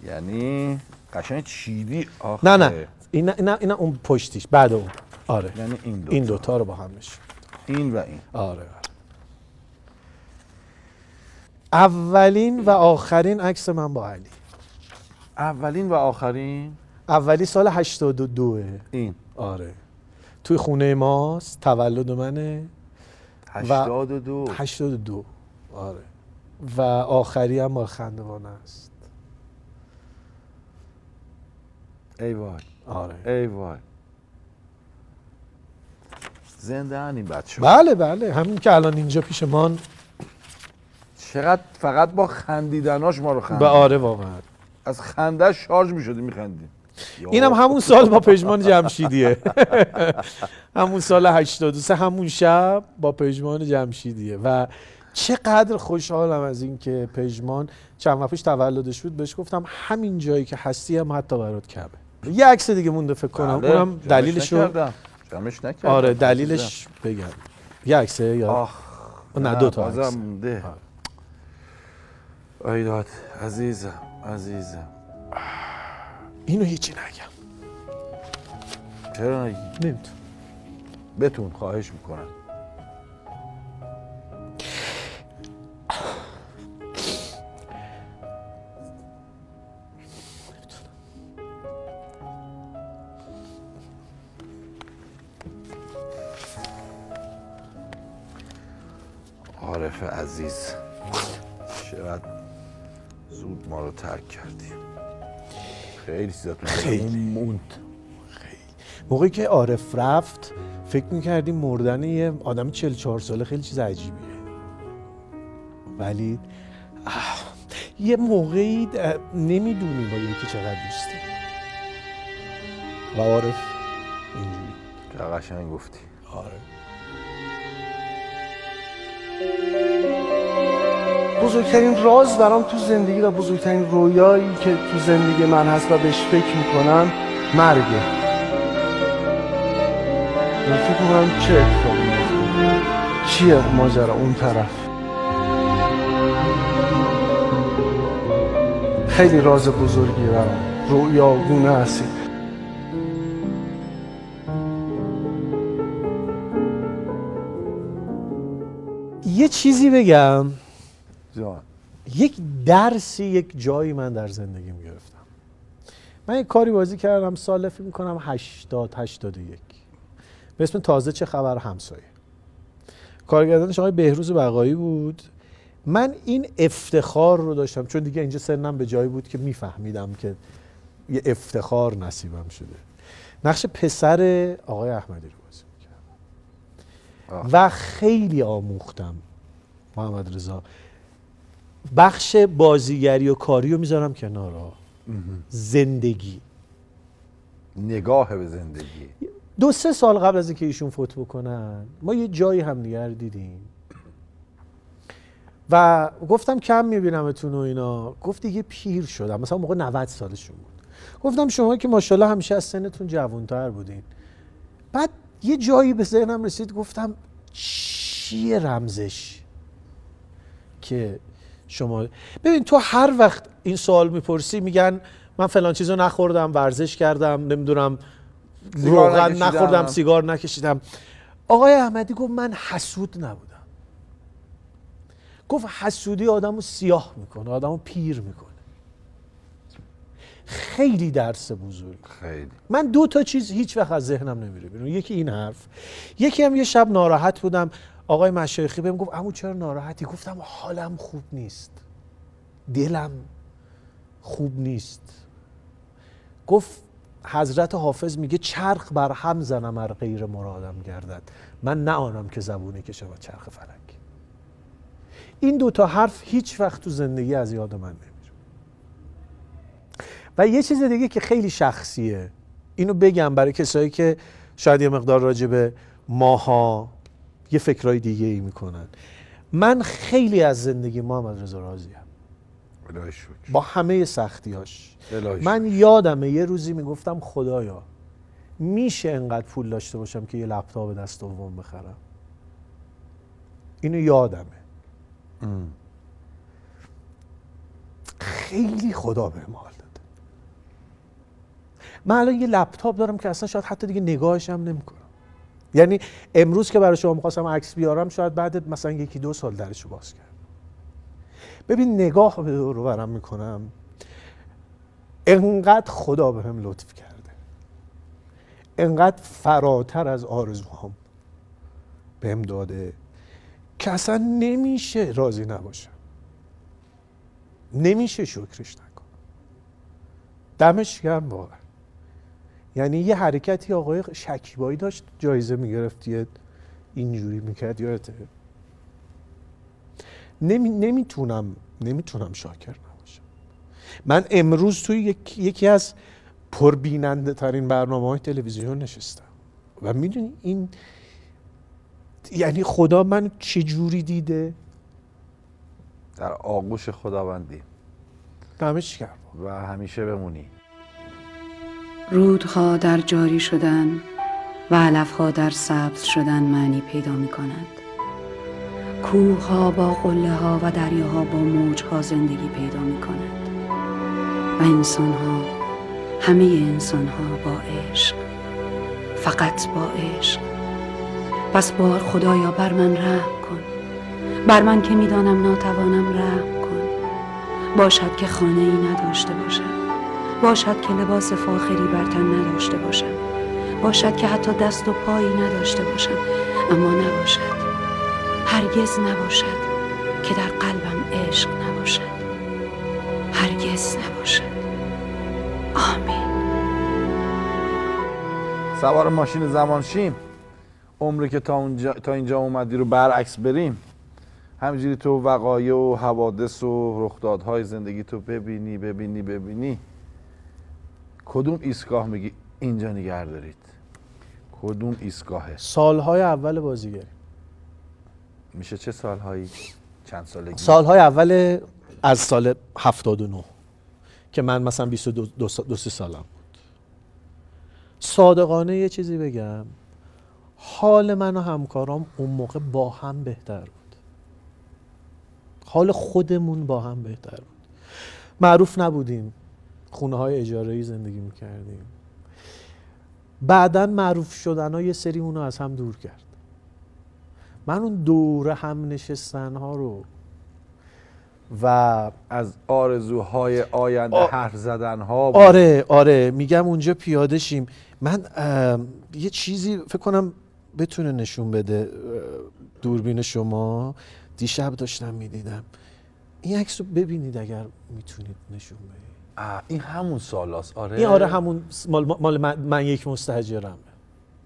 S3: یعنی قشنگ چیدی آخه.
S5: نه نه. این این این اون پشتیش. بعد اون. آره.
S3: یعنی این دو
S5: این دوتا رو با هم نشون.
S3: این و این.
S5: آره. اولین و آخرین عکس من با علی.
S3: اولین و آخرین؟
S5: اولی سال 82
S3: این.
S5: آره. توی خونه ماست تولد منه.
S3: 82
S5: 82 آره. و آخری هم مال خندوانه است.
S3: ای وای.
S5: آره.
S3: ای وای. زنده این بچه
S5: بله بله. همین که الان اینجا پیشمان
S3: چقدر فقط با خندیدناش ما رو
S5: به
S3: خندید
S5: آره واقعا.
S3: از خنده شارژ می‌شدی میخندی
S5: اینم همون سال با پژمان جمشیدیه. همون سال 83 همون شب با پژمان جمشیدیه. و چقدر خوشحالم از این که پژمان چند وقت پیش تولدش بود. بهش گفتم همین جایی که هستی هم حتی برات کمه. یه عکس دیگه مونده فکر کنم.
S3: بله،
S5: اونم دلیلش رو.
S3: جمعش نکردم.
S5: آره دلیلش بگم. یه عکسه یا
S3: آخ.
S5: نه دو تا عکس.
S3: مونده. ایداد عزیزم عزیزم.
S5: اینو هیچی نگم.
S3: چرا؟ نگی؟
S5: نمیتون
S3: بتون خواهش می‌کنم. عارف عزیز چقدر زود ما رو ترک کردیم خیلی چیزاتون
S5: خیلی.
S3: موند.
S5: موقعی که عارف رفت فکر می‌کردیم مردن یه آدم 44 ساله خیلی چیز عجیبیه. ولی آه، یه موقعی نمی‌دونی با یکی چقدر دوستی و عارف اینجوری.
S3: قشنگ گفتی.
S5: آره.
S10: بزرگترین راز برام تو زندگی و بزرگترین رویایی که تو زندگی من هست و بهش فکر می‌کنم مرگه. فکر می‌کنم چه اتفاقی میفته چیه ماجرا اون طرف؟ خیلی راز بزرگی برام. رویاگونه هستی.
S5: یه چیزی بگم.
S3: جان.
S5: یک درسی یک جایی من در زندگیم گرفتم. من یک کاری بازی کردم سال فکر می‌کنم 80 81 به اسم تازه چه خبر همسایه. کارگردانش آقای بهروز بقایی بود. من این افتخار رو داشتم چون دیگه اینجا سنم به جایی بود که میفهمیدم که یه افتخار نصیبم شده. نقش پسر آقای احمدی رو بازی می‌کردم. و خیلی آموختم. محمد رضا بخش بازیگری و کاری رو می‌ذارم کنار. زندگی.
S3: نگاه به زندگی.
S5: دو سه سال قبل از اینکه ایشون فوت بکنن ما یه جایی هم دیگر دیدیم. و گفتم کم میبینمتون و اینا. گفت دیگه پیر شدم. مثلا موقع 90 سالشون بود. گفتم شما که ماشاءالله همیشه از سنتون جوانتر بودین. بعد یه جایی به ذهنم رسید گفتم چیه رمزش؟ که شما. ببین تو هر وقت این سوال می‌پرسی میگن من فلان چیزو نخوردم ورزش کردم نمی‌دونم روغن. نخوردم سیگار نکشیدم. آقای احمدی گفت من حسود نبودم. گفت حسودی آدم رو سیاه می‌کنه آدم رو پیر می‌کنه. خیلی درس بزرگ.
S3: خیلی.
S5: من دو تا چیز هیچ وقت از ذهنم نمیره بیرون. یکی این حرف. یکی هم یه شب ناراحت بودم. آقای مشایخی بهم گفت عمو چرا ناراحتی؟ گفتم حالم خوب نیست. دلم خوب نیست. گفت حضرت حافظ میگه چرخ بر هم زنم ار غیر مرادم گردد. من نه آنم که زبونی که شود چرخ فلک. این دو تا حرف هیچ وقت تو زندگی از یاد من نمیره و یه چیز دیگه که خیلی شخصیه. اینو بگم برای کسایی که شاید یه مقدار راجع به ماها یه فکرهای دیگه ای می‌کنن. من خیلی از زندگی محمد رضا راضیم با همه سختیاش من یادمه یه روزی می‌گفتم خدایا میشه انقدر پول داشته باشم که یه لپتاپ دست دوم بخرم؟ اینو یادمه. خیلی خدا به مال داده. من الان یه لپتاپ دارم که اصلا شاید حتی دیگه نگاهش هم نمی‌کنم یعنی امروز که برای شما می‌خواستم عکس بیارم شاید بعد مثلا یکی دو سال درشو باز کرد ببین نگاه به دور برم می‌کنم. انقدر خدا به هم لطف کرده. انقدر فراتر از آرزوهام بهم داده که اصلا نمیشه راضی نباشم. نمیشه شکرش نکنم. دمش گرم واقعا. یعنی یه حرکتی آقای شکیبایی داشت جایزه می‌گرفت یه اینجوری می‌کرد یادته نمی، نمی‌تونم نمی‌تونم شاکر نباشم. من امروز توی یک- یکی از پر بیننده ترین برنامه های تلویزیون نشستم. و می‌دونی این یعنی خدا من چجوری دیده؟
S3: در آغوش خداوندی.
S5: دمش کرد
S3: و همیشه بمونی.
S11: رودها در جاری شدن و علفها در سبز شدن معنی پیدا می کند کوه با قله ها و دریاها با موج ها زندگی پیدا می کند و انسان ها همه انسان ها با عشق فقط با عشق. پس بار خدایا بر من رحم کن. بر من که می‌دانم ناتوانم رحم کن. باشد که خانه ای نداشته باشم. باشد که لباس فاخری بر تن نداشته باشم. باشد که حتی دست و پایی نداشته باشم. اما نباشد. هرگز نباشد که در قلبم عشق نباشد. هرگز نباشد. آمین.
S3: سوار ماشین زمان شیم عمری که تا, اونجا، تا اینجا اومدی رو برعکس بریم. همجوری تو وقایع و حوادث و رخدادهای زندگی تو ببینی ببینی ببینی. کدوم ایستگاه میگی اینجا نگه دارید؟ کدوم ایستگاهه
S5: سالهای اول بازیگری.
S3: میشه چه سالهایی؟ چند سالگی؟
S5: سالهای اول از سال 79 که من مثلا 22 دو دو سالم بود. صادقانه یه چیزی بگم. حال من و همکارام اون موقع با هم بهتر بود. حال خودمون با هم بهتر بود. معروف نبودیم. خونه های اجاره زندگی می‌کردیم. بعدا معروف شدن ها یه سری رو از هم دور کرد. من اون دور هم نشستن ها رو و
S3: از آرزوهای آینده
S5: آ...
S3: حرف زدن ها
S5: آره آره. میگم اونجا پیاده شیم. من یه چیزی فکر کنم بتونه نشون بده دوربین شما. دیشب داشتم می‌دیدم. این عکس رو ببینید اگر می‌تونید نشون بدید.
S3: این همون سالاست آره.
S5: این آره همون مال, مال من, من یک مستجرم.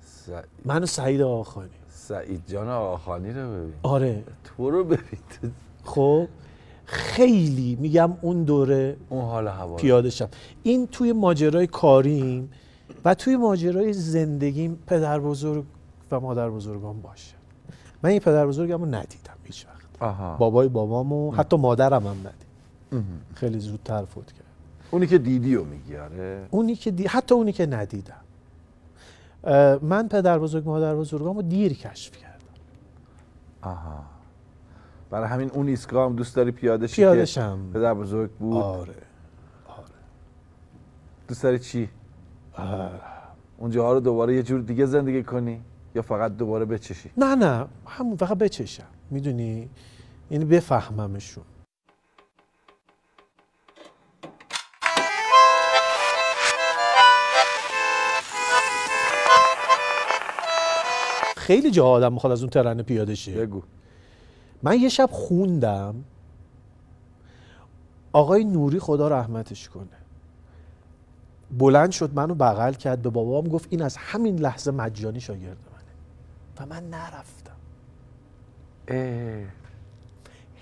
S5: س... من و سعید آخانی
S3: سعید جان آخانی رو ببین.
S5: آره.
S3: تو رو ببین.
S5: خب خیلی میگم اون دوره
S3: اون حال هوا
S5: پیاده شم این توی ماجرای کاریم و توی ماجرای زندگیم پدر بزرگ و مادر بزرگام باشه. من این پدر بزرگم رو ندیدم هیچ وقت.
S3: آها.
S5: بابای بابامو حتی مادرم هم ندید. خیلی زودتر فوت کرد.
S3: اونی که دیدی رو میگی آره.
S5: اونی که دی... حتی اونی که ندیدم. من پدر بزرگ مادر بزرگامو دیر کشف کردم.
S3: آها. برای همین اون ایستگاه هم دوست داری پیاده شی
S5: پیاده شم
S3: پدر بزرگ بود؟
S5: آره. آره.
S3: دوست داری چی؟
S5: آه.
S3: اونجاها رو دوباره یه جور دیگه زندگی کنی یا فقط دوباره بچشی؟
S5: نه نه. همون فقط بچشم. می‌دونی؟ یعنی بفهممشون. خیلی جا آدم می‌خواد از اون ترانه پیاده شه.
S3: بگو.
S5: من یه شب خوندم. آقای نوری خدا رحمتش کنه. بلند شد منو بغل کرد به بابام گفت این از همین لحظه مجانی شاگرد منه. و من نرفتم.
S3: اه.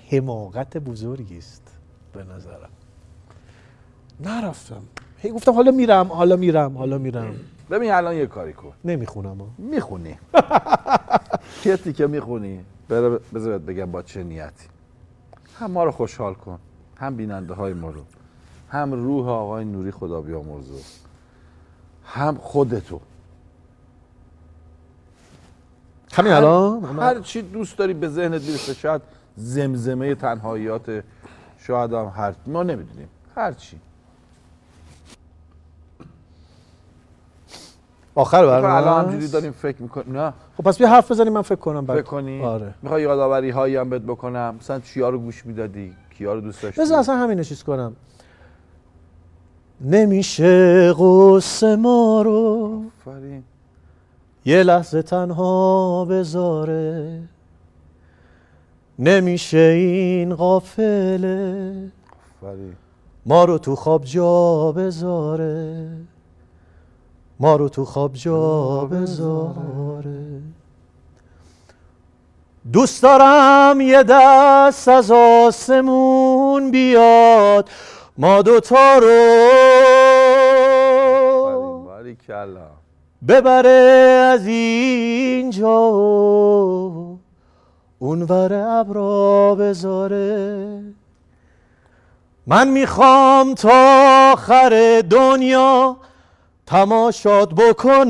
S5: حماقت بزرگی است به نظرم. نرفتم. هی گفتم حالا میرم حالا میرم حالا میرم.
S3: ببین الان یه کاری کن.
S5: نمی‌خونم ها.
S3: می‌خونی. یه تیکه می‌خونی. بذار بگم با چه نیتی. هم ما رو خوشحال کن. هم بیننده های ما رو. هم روح آقای نوری خدا بیامرزو هم خودتو.
S5: همین الان؟
S3: هر چی دوست داری به ذهنت می‌رسه شاید زمزمه تنهاییات شاید هم هر ما نمی‌دونیم. هر چی.
S5: آخر برنامه
S3: الان همجوری داریم فکر می‌کنیم نه؟
S5: خب پس بیا حرف بزنیم من فکر کنم
S3: فکر کنی؟
S5: آره.
S3: می‌خوای یادآوری هایی هم بهت بکنم؟ مثلا چیا رو گوش می‌دادی؟ کیا رو دوست داشتی؟
S5: بذار اصلا همین چیز کنم. نمیشه قصه ما رو
S3: فرین.
S5: یه لحظه تنها بذاره. نمیشه این قافله. ما رو تو خواب جا بذاره. ما رو تو خواب جا بذاره. دوست دارم یه دست از آسمون بیاد. ما دوتا رو ببره از اینجا. اونور ابرا بذاره. من می‌خوام تا آخر دنیا تماشات بکنم.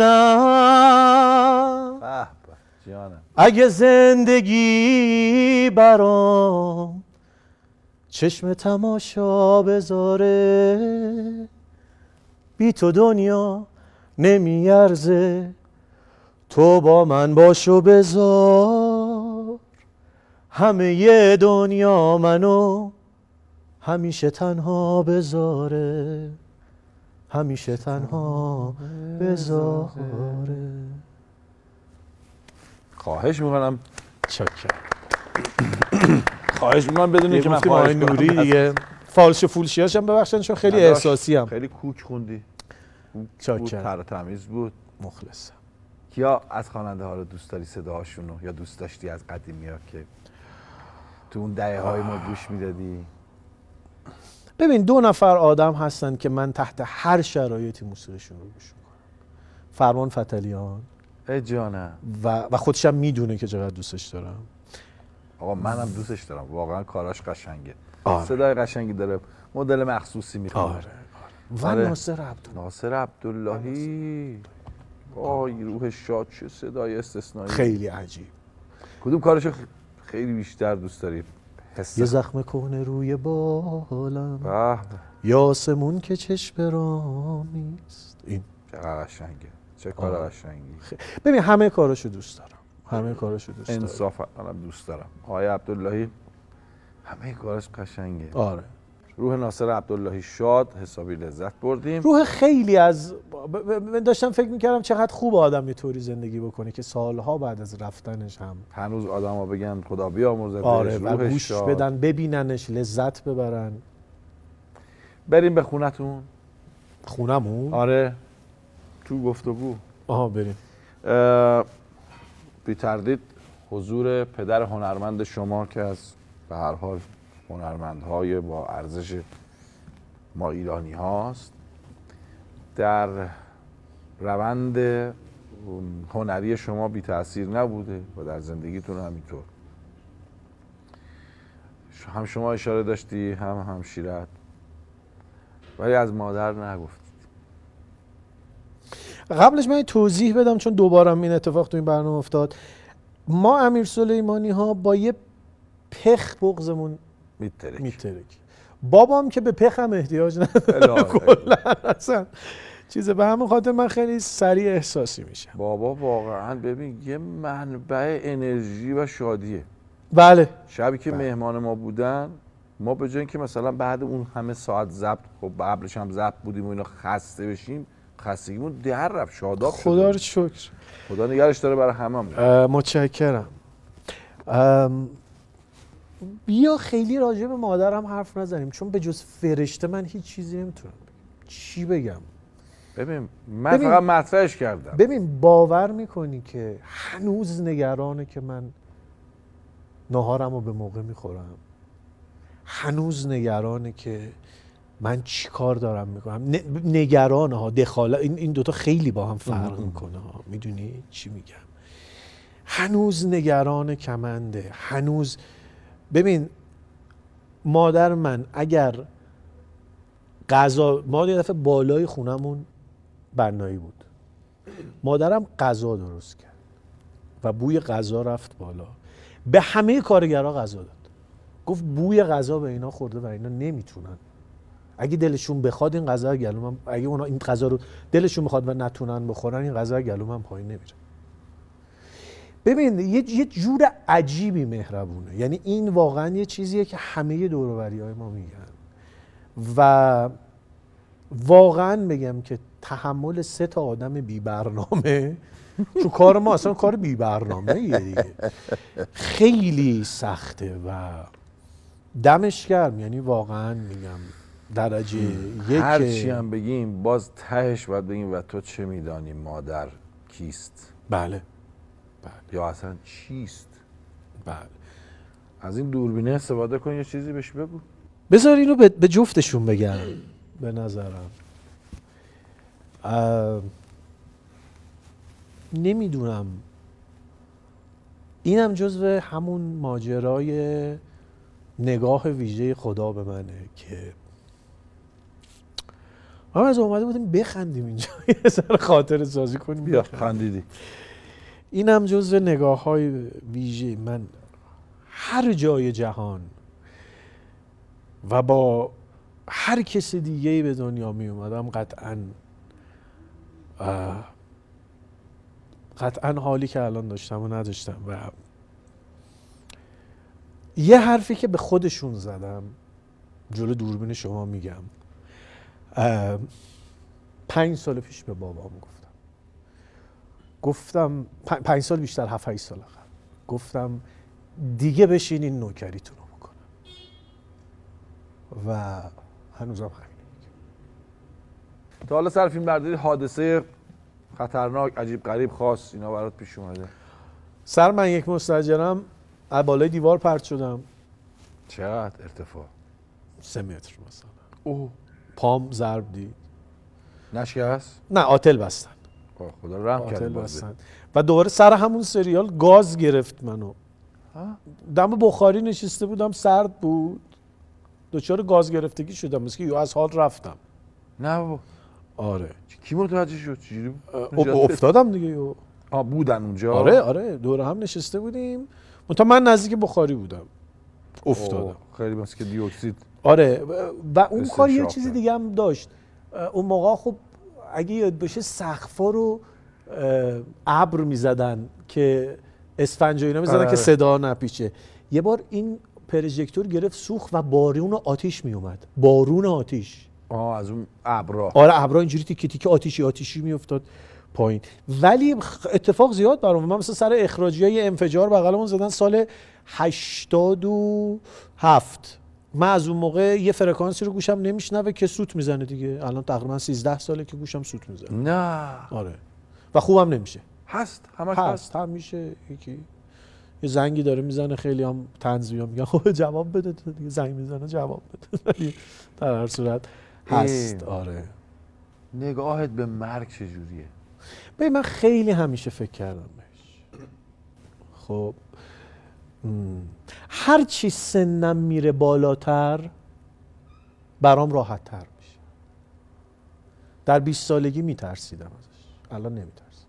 S3: جانم.
S5: اگه زندگی برام چشم تماشا بذاره بی تو دنیا نمیارزه. تو با من باشو بذار. همه ی دنیا منو همیشه تنها بذاره. همیشه تنها بذاره
S3: خواهش می‌کنم.
S5: چکر
S3: خواهش می‌کنم بدونی که من خواهش.
S5: نوری دیگه. فالش و فولشیاش هم ببخشن چون خیلی. احساسی هم.
S3: خیلی کوک خوندی. بود
S5: چاکر.
S3: تمیز بود.
S5: مخلصم.
S3: کیا از خواننده ها رو دوست داری صداهاشون رو؟ یا دوست داشتی از قدیمی ها که تو اون دهه های ما گوش می‌دادی؟
S5: ببین دو نفر آدم هستن که من تحت هر شرایطی موسیقیشون رو گوش می‌کنم. فرمان فتلیان.
S3: ای جانم.
S5: و, و خودشم می‌دونه که چقدر دوستش دارم.
S3: آقا منم دوستش دارم. واقعا کاراش قشنگه.
S5: آره.
S3: صدای قشنگی داره. مدل مخصوصی می‌خواد
S5: آره و
S3: آره.
S5: ناصر عبدالله
S3: ناصر عبداللهی. آی روح شاد چه صدای استثنایی.
S5: خیلی عجیب.
S3: کدوم کارشو خیلی بیشتر دوست داری حس
S5: یه زخم کهنه روی بالم. یاسمون که چشم رامیست این
S3: چقدر قشنگه. چه کار. قشنگی.
S5: ببین همه کاراشو دوست دارم. همه کاراشو دوست دارم.
S3: انصاف منم دوست دارم. آقای عبداللهی همه کارش قشنگه.
S5: آره.
S3: روح ناصر عبداللهی شاد حسابی لذت بردیم.
S5: روح خیلی از ب- داشتم فکر می‌کردم چقدر خوب آدم یه طوری زندگی بکنه که سالها بعد از رفتنش هم.
S3: هنوز آدما بگن خدا بیامرزدش
S5: آره و گوش. بدن ببیننش لذت ببرن.
S3: بریم به خونتون.
S5: خونمون؟
S3: آره. تو گفتگو.
S5: آها بریم.
S3: اه، بی تردید حضور پدر هنرمند شما که از به هر حال هنرمندهای با ارزش ما ایرانی هاست. در روند هنری شما بی تاثیر نبوده و در زندگیتون همینطور. هم شما اشاره داشتی هم همشیرت. ولی از مادر نگفتید
S5: قبلش من توضیح بدم چون دوبارم این اتفاق تو این برنامه افتاد. ما امیر سلیمانی ها با یه پخ بغزمون
S3: میترک.
S5: میترک. بابام که به پخم احتیاج نداره. کلا اصلا چیز به همون خاطر من خیلی سریع احساسی میشم.
S3: بابا واقعا ببین یه منبع انرژی و شادیه.
S5: بله.
S3: شبی که مهمان ما بودن ما به جای اینکه مثلا بعد اون همه ساعت ضبط خب قبلش هم ضبط بودیم و اینا خسته بشیم خستگیمون در رفت شاداب
S5: خدا رو شکر.
S3: خدا نگرش داره برای هممون.
S5: متشکرم. بیا خیلی راجع به مادرم حرف نزنیم چون به جز فرشته من هیچ چیزی نمی‌تونم چی بگم؟
S3: ببین من
S5: ببین.
S3: فقط مطرحش کردم.
S5: ببین باور می‌کنی که هنوز نگرانه که من ناهارم رو به موقع می‌خورم. هنوز نگرانه که من چی کار دارم می‌کنم. نگرانه ها دخالت این این دوتا خیلی با هم فرق می‌کنه ها. می‌دونی چی میگم؟ هنوز نگران کمنده. هنوز ببین مادر من اگر غذا ما یه دفعه بالای خونمون بنایی بود. مادرم غذا درست کرد و بوی غذا رفت بالا. به همه کارگرها غذا داد. گفت بوی غذا به اینا خورده و اینا نمی‌تونن. اگه دلشون بخواد این غذا گلومم اگه اونا این غذا رو دلشون بخواد و نتونن بخورن این غذا گلومم پایین نمیره. ببین یه یه جور عجیبی مهربونه. یعنی این واقعا یه چیزیه که همه دوروبری های ما میگن. و واقعا میگم که تحمل سه تا آدم بی برنامه چون کار ما اصلا کار بی برنامه دیگه. خیلی سخته و دمش گرم. یعنی واقعا میگم درجه یک
S3: هر چی هم بگیم باز تهش باید بگیم و تو چه میدانی مادر کیست؟
S5: بله.
S3: یا اصلا چیست؟
S5: بله.
S3: از این دوربینه استفاده کن یه چیزی بهش بگو.
S5: بذار اینو به به جفتشون بگم. به نظرم. نمی‌دونم. اینم جزو همون ماجرای نگاه ویژه خدا به منه که ما از اومده بودیم بخندیم اینجا. یه سر خاطر سازی کنیم.
S3: بیا
S5: بخندیم.
S3: خندیدی
S5: اینم جزو نگاه های ویژه من. هر جای جهان و با هر کس دیگه به دنیا می اومدم قطعا قطعا حالی که الان داشتم و نداشتم و یه حرفی که به خودشون زدم جلو دوربین شما میگم پنج سال پیش به بابام گفتم گفتم پنج سال بیشتر هفت هشت سال قبل گفتم دیگه بشین این نوکریتون رو بکنم و هنوزم همین.
S3: تا حالا سر فیلم برداری حادثه خطرناک عجیب غریب خاص اینا برات پیش اومده؟
S5: سر من یک مستجرم بالای دیوار پرت شدم.
S3: چقدر ارتفاع؟
S5: سه متر مثلا.
S3: اوه.
S5: پام ضرب دید.
S3: نشکست؟
S5: نه آتل بستن
S3: خدا رحم کرد
S5: و دوباره سر همون سریال گاز گرفت منو. دم بخاری نشسته بودم سرد بود. دچار گاز گرفتگی شدم مثل که یو از حال رفتم.
S3: نه بابا.
S5: آره.
S3: کی متوجه شد؟ چجوری؟
S5: اب- افتادم دیگه یو.
S3: بودن اونجا؟
S5: آره آره دور هم نشسته بودیم. منتها من نزدیک بخاری بودم. افتادم.
S3: خیلی مثل که دیوکسید.
S5: آره و اون کار یه چیزی. دیگه هم داشت. اون موقع خب اگه یاد باشه سقفا رو ابر می‌زدن که اسفنج و اینا می‌زدن که
S3: آره.
S5: صدا نپیچه. یه بار این پروژکتور گرفت سوخت و بارون آتیش میومد بارون آتیش.
S3: آه از اون ابرا.
S5: آره ابرا اینجوری تیکه تیکه آتیشی آتیشی میافتاد پایین. ولی اتفاق زیاد برام من مثلا سر اخراجی های انفجار بغلمون زدن سال 87 من از اون موقع یه فرکانسی رو گوشم نمیشنوه که سوت می‌زنه دیگه. الان تقریبا 13 ساله که گوشم سوت می‌زنه.
S3: نه.
S5: آره. و خوبم نمیشه.
S3: هست. همش هست.
S5: هست. هم میشه. یکی. یه زنگی داره می‌زنه. خیلی هم تنزویا میگن خب جواب بده تو دیگه. زنگ می‌زنه جواب بده. در هر صورت هست. آره.
S3: نگاهت به مرگ چجوریه؟
S5: ببین من خیلی همیشه فکر کردم بهش. خب. هر چی سنم میره بالاتر برام راحت تر میشه. در 20 سالگی میترسیدم ازش. الان نمیترسم.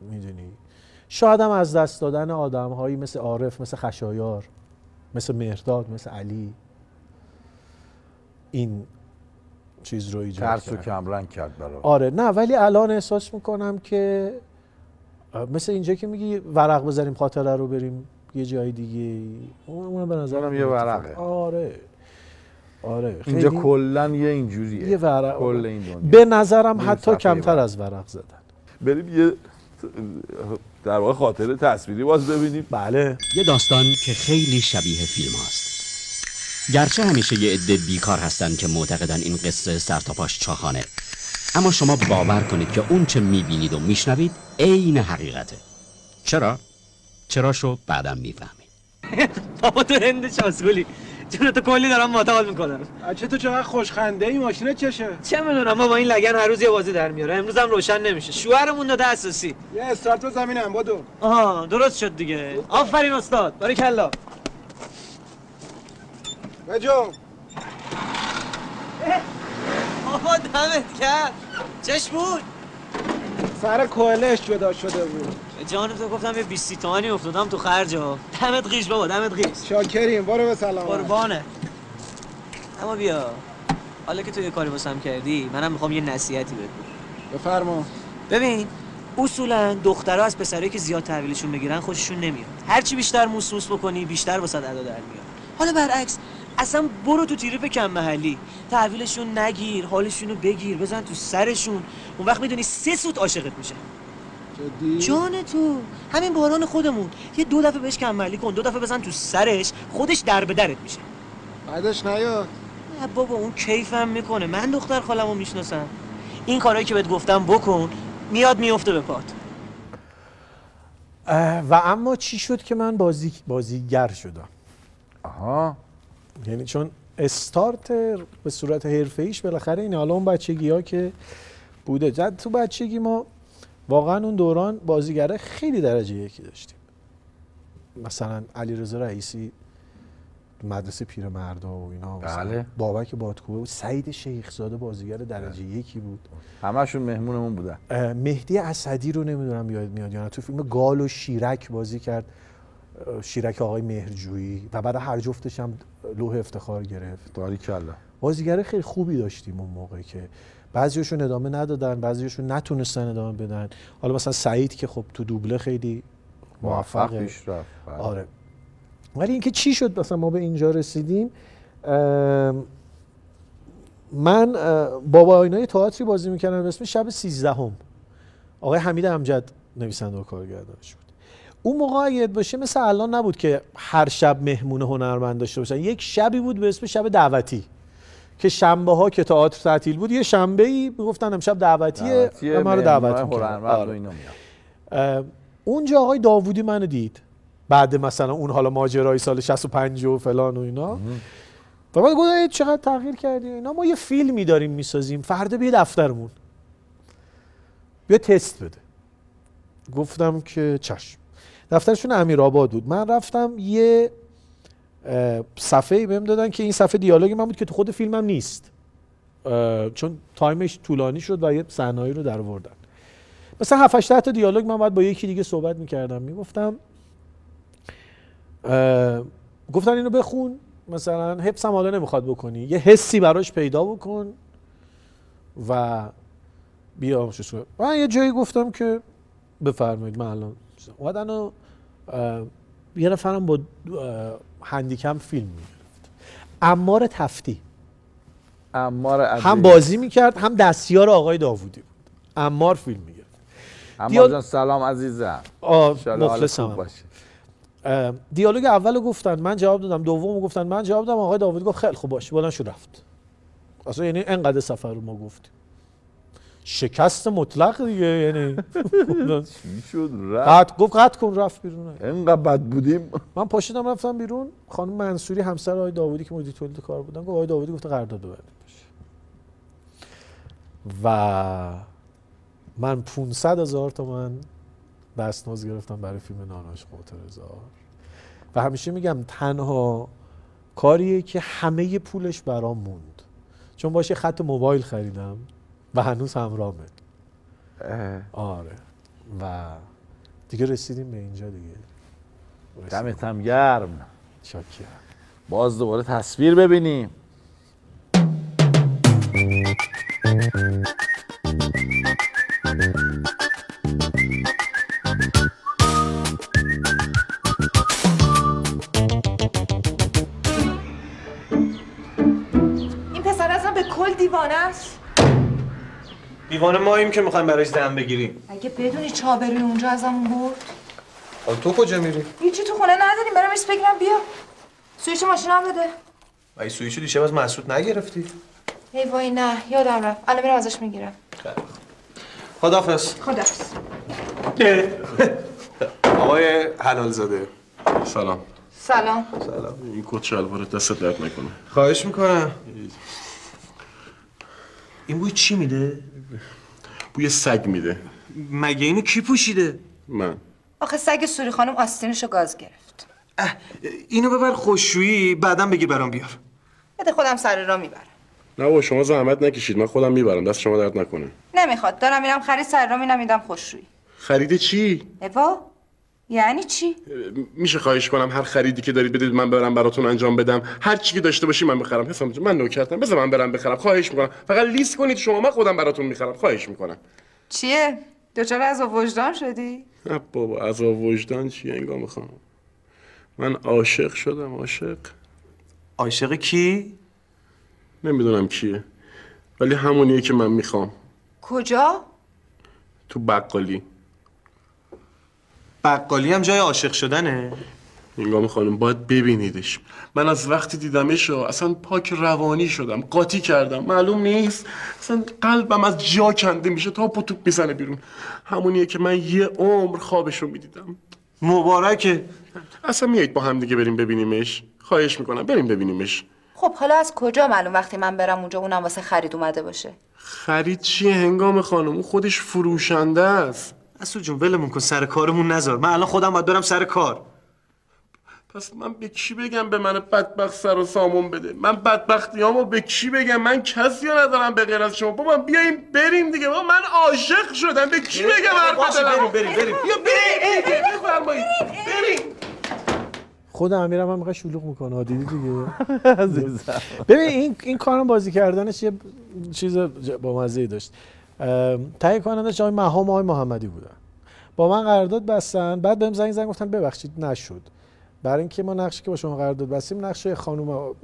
S5: می‌دونی؟ شاید هم از دست دادن آدم هایی مثل عارف مثل خشایار مثل مهرداد مثل علی این چیز رو ایجاد
S3: ترس رو
S5: کرد.
S3: کم رنگ کرد برا
S5: آره نه ولی الان احساس می‌کنم که مثل اینجا که میگی ورق بزنیم خاطره رو بریم یه جای دیگه. اون اونم به نظرم
S3: یه ورقه.
S5: آره. آره.
S3: اینجا کلا یه اینجوریه.
S5: یه ورق.
S3: کل این دنیا.
S5: به نظرم حتی کمتر
S3: ورق.
S5: از ورق زدن.
S3: بریم یه در واقع خاطره تصویری باز ببینیم.
S5: بله.
S12: یه داستان که خیلی شبیه فیلم هاست. گرچه همیشه یه عده بیکار هستن که معتقدن این قصه سرتاپاش چاخانه اما شما باور کنید که اون چه می‌بینید و میشنوید عین حقیقته. چرا؟ چرا شو؟ بعدم می‌فهمید.
S13: بابا تو هند چاسگولی چرا تو کلی دارم ماتحال می‌کنم؟
S10: بچه تو چقدر خوشخنده ای ماشینت چشه.
S13: چه می‌دونم ما با این لگن هر روز یه بازی در میاره. امروز هم روشن نمیشه. شوهرمون داده اساسی.
S10: یه استارت زمینم بدو
S13: آها درست شد دیگه. آفرین استاد. باری کلا.
S10: بجو.
S13: بابا دمت کرد چش بود
S10: سر کوهلش جدا شده بود.
S13: به جان تو گفتم یه 20 تومانی افتادم تو خرج ها. دمت قیش بابا دمت قیش
S10: شاکریم برو به سلامت.
S13: قربانه. اما بیا. حالا که تو یه کاری واسم کردی منم می‌خوام یه نصیحتی بهت بگم.
S10: بفرما.
S13: ببین اصولا دخترها از پسرایی که زیاد تحویلشون بگیرن خوششون نمیاد. هرچی بیشتر موس موس بکنی بیشتر واسه ادا در میاد. حالا برعکس اصلا برو تو تیریف کم محلی. تحویلشون نگیر حالشون رو بگیر بزن تو سرشون. اون وقت می‌دونی سه سوت عاشقت میشه.
S10: جدی؟
S13: جان تو. همین باران خودمون. یه دو دفعه بهش کم محلی کن دو دفعه بزن تو سرش خودش در به درت میشه.
S10: بعدش نیاد.
S13: نه بابا اون کیفم می‌کنه. من دختر خالمو می‌شناسم. این کارهایی که بهت گفتم بکن. میاد میفته به پات.
S5: و اما چی شد که من بازی بازیگر شدم؟
S3: آها.
S5: یعنی چون استارت به صورت حرفه ایش بالاخره این حالا اون بچگی ها که بوده. جد تو بچگی ما واقعا اون دوران بازیگره خیلی درجه یکی داشتیم. مثلا علیرضا رئیسی مدرسه پیرمردا و اینا
S3: بله.
S5: بابک بادکوبه و سعید شیخزاده بازیگر درجه یکی بود.
S3: همشون مهمونمون بودن.
S5: مهدی اسدی رو نمی‌دونم یاد میاد یا نه. تو فیلم گال و شیرک بازی کرد. شیرک آقای مهرجویی و بعد هر جفتش هم لوح افتخار گرفت.
S3: باریکلا
S5: بازیگر خیلی خوبی داشتیم اون موقع که بعضیشون ادامه ندادن بعضیشون نتونستن ادامه بدن. حالا مثلا سعید که خب تو دوبله خیلی
S3: موفق
S5: موفقه.
S3: پیش رفت بله.
S5: آره. ولی اینکه چی شد مثلا ما به اینجا رسیدیم؟ من بابا آینای تئاتری بازی می‌کردم به اسم شب سیزدهم. آقای حمید امجد نویسنده و کارگردانش بود. اون موقع اگه باشه مثل الان نبود که هر شب مهمون هنرمند داشته باشن. یک شبی بود به اسم شب دعوتی که شنبه ها که تئاتر تعطیل بود یه شنبه ای می‌گفتن امشب دعوتیه ما رو دعوت آره. اونجا آقای داوودی منو دید. بعد مثلا اون حالا ماجرای سال 65 و فلان و اینا. و بعد گفت چقدر تغییر کردی اینا. ما یه فیلمی داریم می‌سازیم. فردا بیا دفترمون. بیا تست بده. گفتم که چشم. دفترشون امیر آباد بود. من رفتم یه صفحه بهم دادن که این صفحه دیالوگ من بود که تو خود فیلمم نیست. چون تایمش طولانی شد و یه صحنه‌ای رو در آوردن. مثلا 7 8 تا دیالوگ من باید با یکی دیگه صحبت می‌کردم. می‌گفتم گفتن اینو بخون مثلا حفظم حالا نمی‌خواد بکنی. یه حسی براش پیدا بکن و بیا. من یه جایی گفتم که بفرمایید من الان یه نفرم با هندیکم فیلم می‌گرفت. امار تفتی.
S3: امار.
S5: هم بازی می‌کرد هم دستیار آقای داوودی بود. امار فیلم می‌گرفت.
S3: امار جان سلام عزیزم.
S5: مخلصم.
S3: باشه.
S5: دیالوگ اول گفتن من جواب دادم دوم گفتن من جواب دادم آقای داوودی گفت خیلی خوب باشه. بلند شد رفت. اصلا یعنی انقدر سفر رو ما گفتیم. شکست مطلق دیگه یعنی.
S3: چی شد؟ رفت.
S5: گفت قطع کن رفت بیرون.
S3: انقدر بد بودیم؟
S5: من پاشیدم رفتم بیرون. خانم منصوری همسر آقای داوودی که مدیر تولید کار بودن گفت آقای داوودی گفته قرارداد ببندید و من 500 هزار تومن دستمزد گرفتم برای فیلم ناناش قوت هزار و همیشه میگم تنها کاریه که همه پولش برام موند. چون باشه خط موبایل خریدم. و هنوز همرامه آره. و دیگه رسیدیم به اینجا دیگه.
S3: دمت هم گرم.
S5: شاکرم
S3: باز دوباره تصویر ببینیم.
S14: این پسر اصلا به کل دیوانه است.
S15: دیوانه ماییم که می‌خوایم براش دم بگیریم.
S14: اگه بدونی چابری اونجا ازمون برد
S15: حالا تو کجا میری؟
S14: هیچی تو خونه نداریم برم ایست بگیرم بیا. سویچ ماشینم بده.
S15: و این سویچو دیشب از مسعود نگرفتی؟
S14: ای وای نه یادم رفت. الان میرم ازش می‌گیرم.
S15: خدافز
S14: خدافظ
S15: آقای حلال زاده
S1: سلام.
S14: سلام.
S15: سلام.
S1: این کت شلوار دست درد نکنه.
S15: خواهش می‌کنم. این بوی چی میده؟
S1: بوی سگ میده.
S15: مگه اینو کی پوشیده؟
S1: من.
S14: آخه سگ سوری خانم آستینشو گاز گرفت.
S15: اینو ببر خوشویی بعدم بگیر برام بیار.
S14: بده خودم سر را می‌برم.
S1: نه بابا شما زحمت نکشید. من خودم می‌برم. دست شما درد نکنه.
S14: نمی‌خواد. دارم میرم خرید سر را مینم میدم خوشرویی
S1: خرید چی
S14: اوا یعنی چی؟
S1: میشه خواهش کنم هر خریدی که دارید بدید من برم براتون انجام بدم. هر چی که داشته باشی من بخرم حسام جان من نوکرتم بذار من برم بخرم. خواهش می‌کنم. فقط لیست کنید شما. من خودم براتون می‌خرم. خواهش می‌کنم.
S14: چیه؟ دچار از وجدان شدی؟
S1: نه بابا عذاب وجدان چیه انگار می‌خوام؟ من عاشق شدم عاشق.
S15: عاشق کی؟
S1: نمی‌دونم کیه. ولی همونیه که من می‌خوام.
S14: کجا؟
S1: تو بقالی.
S15: بقالی هم جای عاشق شدنه.
S1: نگاه خانم باید ببینیدش. من از وقتی دیدمش رو اصلا پاک روانی شدم قاطی کردم معلوم نیست. اصلا قلبم از جا کنده میشه تا پا توپ می‌زنه بیرون. همونیه که من یه عمر خوابش رو می‌دیدم.
S15: مبارکه.
S1: اصلا میایید با هم دیگه بریم ببینیمش. خواهش می‌کنم بریم ببینیمش.
S14: خب حالا از کجا معلوم وقتی من برم اونجا اونم واسه خرید اومده باشه؟
S1: خرید چیه هنگام خانم؟ اون خودش فروشنده است.
S15: اصول جون ولمون کن سر کارمون نذار من الان خودم باید برم سر کار.
S1: پس من به کی بگم به من بدبخت سر و سامون بده؟ من بدبختیامو به کی بگم؟ من کسی رو ندارم به غیر از شما. بابا بیایم بریم دیگه. بابا من عاشق شدم. به کی بگم حرف؟
S15: بریم، بریم، بریم.
S1: بیا بریم بفرمایید. بریم.
S5: خود امیرم هم می‌خواد شلوغ می‌کنه دیدی دیگه؟ ببین این این کارم بازی کردنش یه چیز با مزه داشت. تهیه کنندش آقای مهام آقای محمدی بودن. با من قرارداد بستن بعد بهم زنگ زنگ گفتن ببخشید نشد. برای اینکه ما نقشی که با شما قرارداد بستیم نقش خانم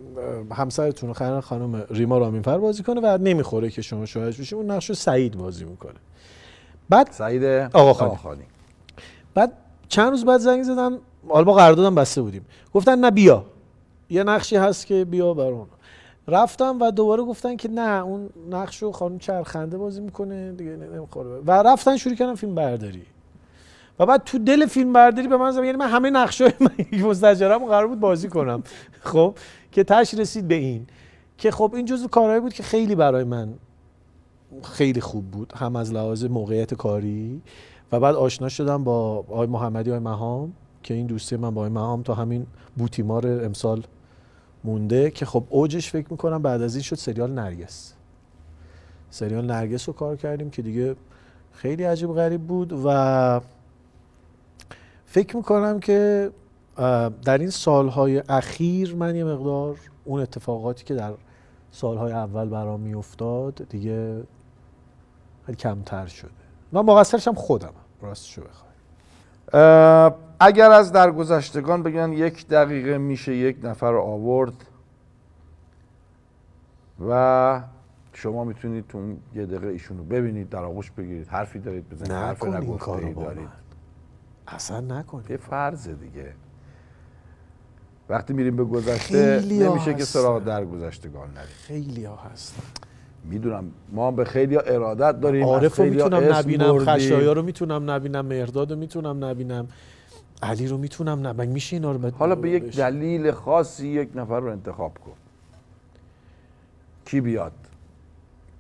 S5: همسرتون خانم خانم ریما رامینفر بازی کنه و نمی‌خوره که شما شاهد بشید اون نقش رو سعید بازی می‌کنه. بعد
S3: سعید
S5: آقا خانی.
S3: خانی.
S5: بعد چند روز بعد زنگ زدن حالا با قراردادم بسته بودیم. گفتن نه بیا. یه نقشی هست که بیا بر اون رفتم و دوباره گفتن که نه اون نقش رو خانم چرخنده بازی می‌کنه دیگه نمی‌خوره. و رفتن شروع کردن فیلم برداری. و بعد تو دل فیلم برداری به من زدن یعنی من همه نقشه من مستجرم قرار بود بازی کنم. خب؟ که تش رسید به این. که خب این جزو کارهایی بود که خیلی برای من خیلی خوب بود. هم از لحاظ موقعیت کاری. و بعد آشنا شدم با آقای محمدی آقای مهام که این دوستی من با آقای مهام تا همین بوتیمار امسال مونده که خب اوجش فکر می‌کنم بعد از این شد سریال نرگس. سریال نرگس رو کار کردیم که دیگه خیلی عجیب غریب بود و فکر می‌کنم که در این سالهای اخیر من یه مقدار اون اتفاقاتی که در سالهای اول برام میافتاد دیگه خیلی کمتر شده. و مقصرش هم خودم راستشو بخوای
S3: اه، اگر از درگذشتگان بگن یک دقیقه میشه یک نفر رو آورد و شما می‌تونید تو اون یه دقیقه ایشون رو ببینید در آغوش بگیرید حرفی دارید بزنید حرف نگفته ای دارید.
S5: اصلا نکن
S3: یه فرضه دیگه. وقتی میریم به گذشته نمیشه که
S5: هستن.
S3: سراغ درگذشتگان نریم.
S5: خیلی ها هستن.
S3: می‌دونم ما به خیلی ارادت داریم
S5: عارف رو می‌تونم نبینم. خشایا رو می‌تونم نبینم مهرداد رو می‌تونم نبینم علی رو می‌تونم نبینم میشه اینا رو
S3: حالا به یک دلیل خاصی یک نفر رو انتخاب کن. کی بیاد؟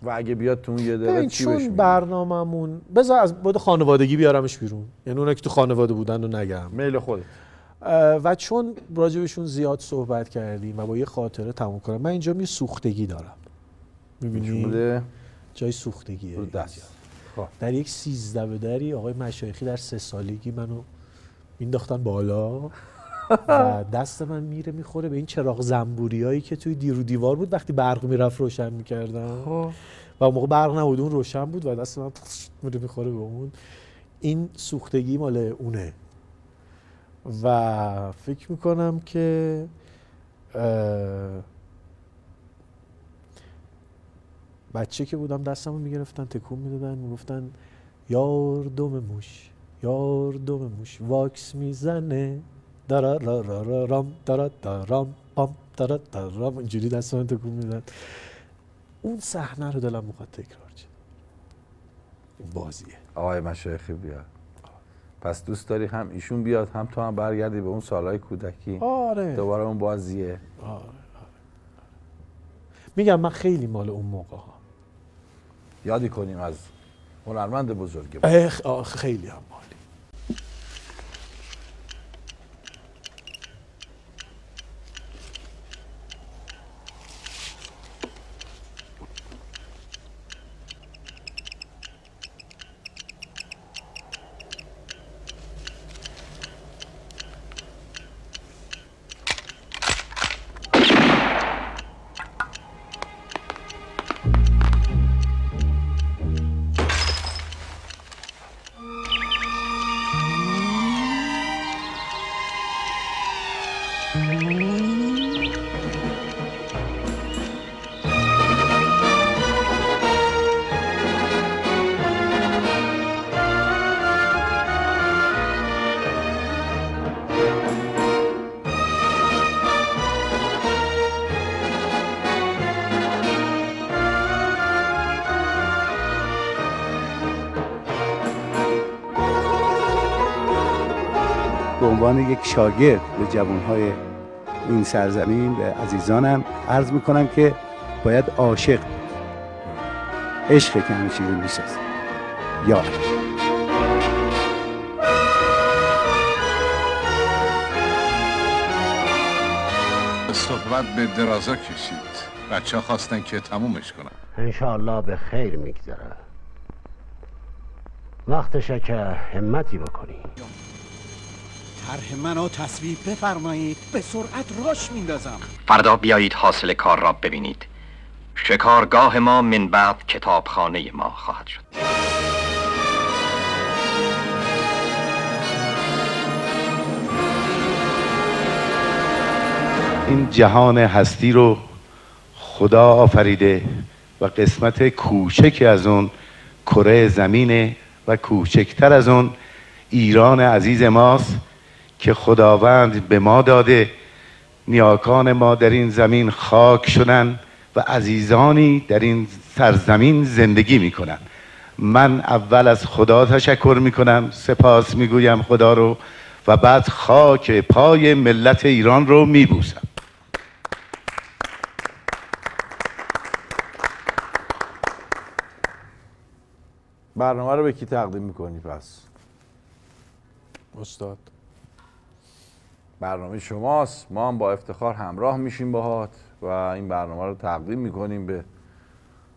S3: و اگه بیاد تو اون یه دقیقه چی بهش
S5: چون؟ برنامهمون بذار از بود خانوادگی بیارمش بیرون. یعنی اونا که تو خانواده بودن رو نگم.
S3: میل خودت.
S5: و چون راجبشون زیاد صحبت کردیم و با یه خاطره تموم کنم من اینجا یه سوختگی دارم. می‌بینی؟ جای سوختگیه.
S3: رو دست. خب.
S5: در یک سیزده به دری آقای مشایخی در سه سالگی منو مینداختن بالا و دست من میره می‌خوره به این چراغ زنبوری هایی که توی دیرو دیوار بود وقتی برق می‌رفت روشن می‌کردم و اون موقع برق نبود اون روشن بود و دست من میره می‌خوره به اون. این سوختگی مال اونه. و فکر می‌کنم که اه، بچه که بودم دستمو می‌گرفتن تکون می‌دادن می‌گفتن یار دم موش یار دم موش واکس می‌زنه. دارا را را را رام دارا دارام پام دارا دارام اینجوری دست من تکون میدن اون صحنه رو دلم می‌خواد تکرار شه این بازیه.
S3: آقای مشایخی بیاد پس دوست داری هم ایشون بیاد هم تو هم برگردی به اون سالهای کودکی.
S5: آره.
S3: دوباره اون بازیه.
S5: آره آره. میگم من خیلی مال اون موقع ها.
S3: یادی کنیم از هنرمند بزرگ
S5: خیلی هم.
S16: یک شاگرد به جوانهای این سرزمین به عزیزانم عرض می‌کنم که باید عاشق. عشق که همه چیزی می‌سازه. یا
S17: صحبت به درازا کشید. بچه ها خواستن که تمومش کنن.
S9: انشاءالله به خیر میگذره. وقتشه که همتی بکنی
S18: طرح منو تصویب بفرمایید. به سرعت راش میندازم.
S19: فردا بیایید حاصل کار را ببینید. شکارگاه ما من بعد کتابخانه ما خواهد شد.
S16: این جهان هستی رو خدا آفریده و قسمت کوچکی از اون کره زمینه و کوچکتر از اون ایران عزیز ماست. که خداوند به ما داده. نیاکان ما در این زمین خاک شدن و عزیزانی در این سرزمین زندگی می‌کنن. من اول از خدا تشکر می‌کنم سپاس می‌گویم خدا رو و بعد خاک پای ملت ایران رو میبوسم.
S3: برنامه رو به کی تقدیم می‌کنی پس؟
S5: استاد.
S3: برنامه شماست. ما هم با افتخار همراه میشیم باهات و این برنامه رو تقدیم می‌کنیم به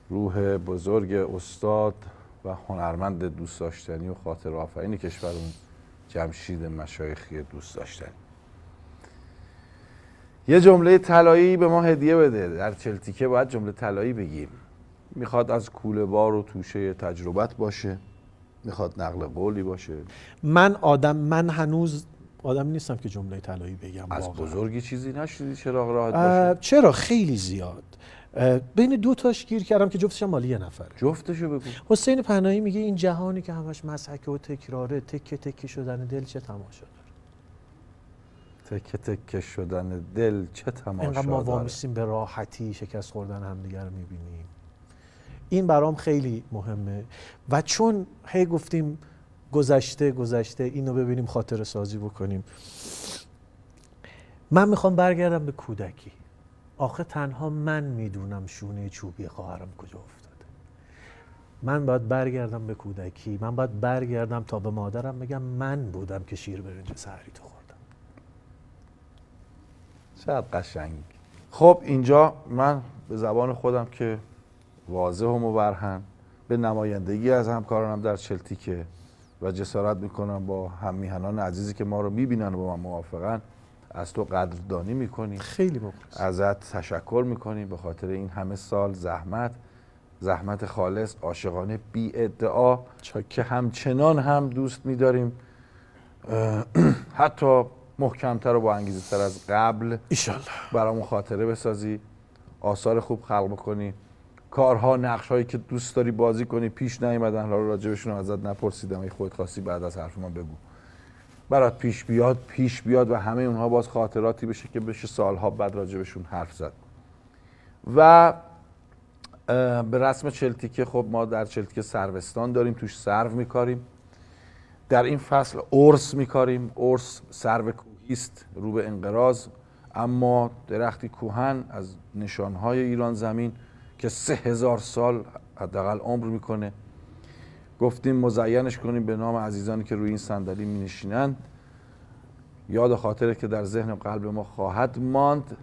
S3: روح بزرگ استاد و هنرمند دوست داشتنی و خاطر آفرین کشورمون جمشید مشایخی دوست داشتنی. یه جمله طلایی به ما هدیه بده. در چلتیکه باید جمله طلایی بگیم. می‌خواد از کوله بار و توشه تجربت باشه. می‌خواد نقل قولی باشه.
S5: من آدم من هنوز آدمی نیستم که جمله طلایی بگم
S3: از
S5: واقعا.
S3: بزرگی چیزی نشدی چراغ راحت
S5: اه،
S3: باشه
S5: چرا؟ خیلی زیاد. بین دو تاش گیر کردم که جفتش مالی یه نفره.
S3: جفتشو بگو.
S5: حسین پناهی میگه این جهانی که همش مسحکه و تکراره تکه تکه شدن دل چه تماشا داره؟
S3: تکه تکه شدن دل چه تماشا
S5: اینقدر ما
S3: داره؟
S5: وامیستیم به راحتی شکست خوردن همدیگه رو می‌بینیم. این برام خیلی مهمه. و چون هی گفتیم گذشته گذشته اینو ببینیم خاطر سازی بکنیم. من می‌خوام برگردم به کودکی. آخه تنها من می‌دونم شونه چوبی خواهرم کجا افتاده. من باید برگردم به کودکی. من باید برگردم تا به مادرم بگم من بودم که شیر برنج سحری تو خوردم.
S3: چقدر قشنگ. خب اینجا من به زبان خودم که واضح و مبرهن به نمایندگی از همکارانم در چلتیکه. و جسارت می‌کنم با هم میهنان عزیزی که ما رو می‌بینن و با من موافقن. از تو قدردانی می‌کنیم.
S5: خیلی مخلص
S3: ازت تشکر می‌کنیم. به خاطر این همه سال زحمت زحمت خالص عاشقانه بی ادعا که همچنان هم دوست میداریم. حتی محکمتر و با انگیزه تر از قبل
S5: ایشالله.
S3: برامون خاطره بسازی. آثار خوب خلق بکنی. کارها نقش هایی که دوست داری بازی کنی پیش نیومدن. حالا راجبشون ازت نپرسیدم. ای خودت خواستی بعد از حرف من بگو. برات پیش بیاد پیش بیاد و همه اونها باز خاطراتی بشه که بشه سالها بعد راجبشون حرف زد. و به رسم چلتیکه خب ما در چلتیکه سروستان داریم توش سرو میکاریم. در این فصل ارس میکاریم. ارس سرو کوهی است رو به انقراض. اما درختی کوهن از نشانهای ایران زمین که سه هزار سال حداقل عمر می‌کنه. گفتیم مزینش کنیم به نام عزیزانی که روی این صندلی می نشینند یاد و خاطره که در ذهن و قلب ما خواهد ماند.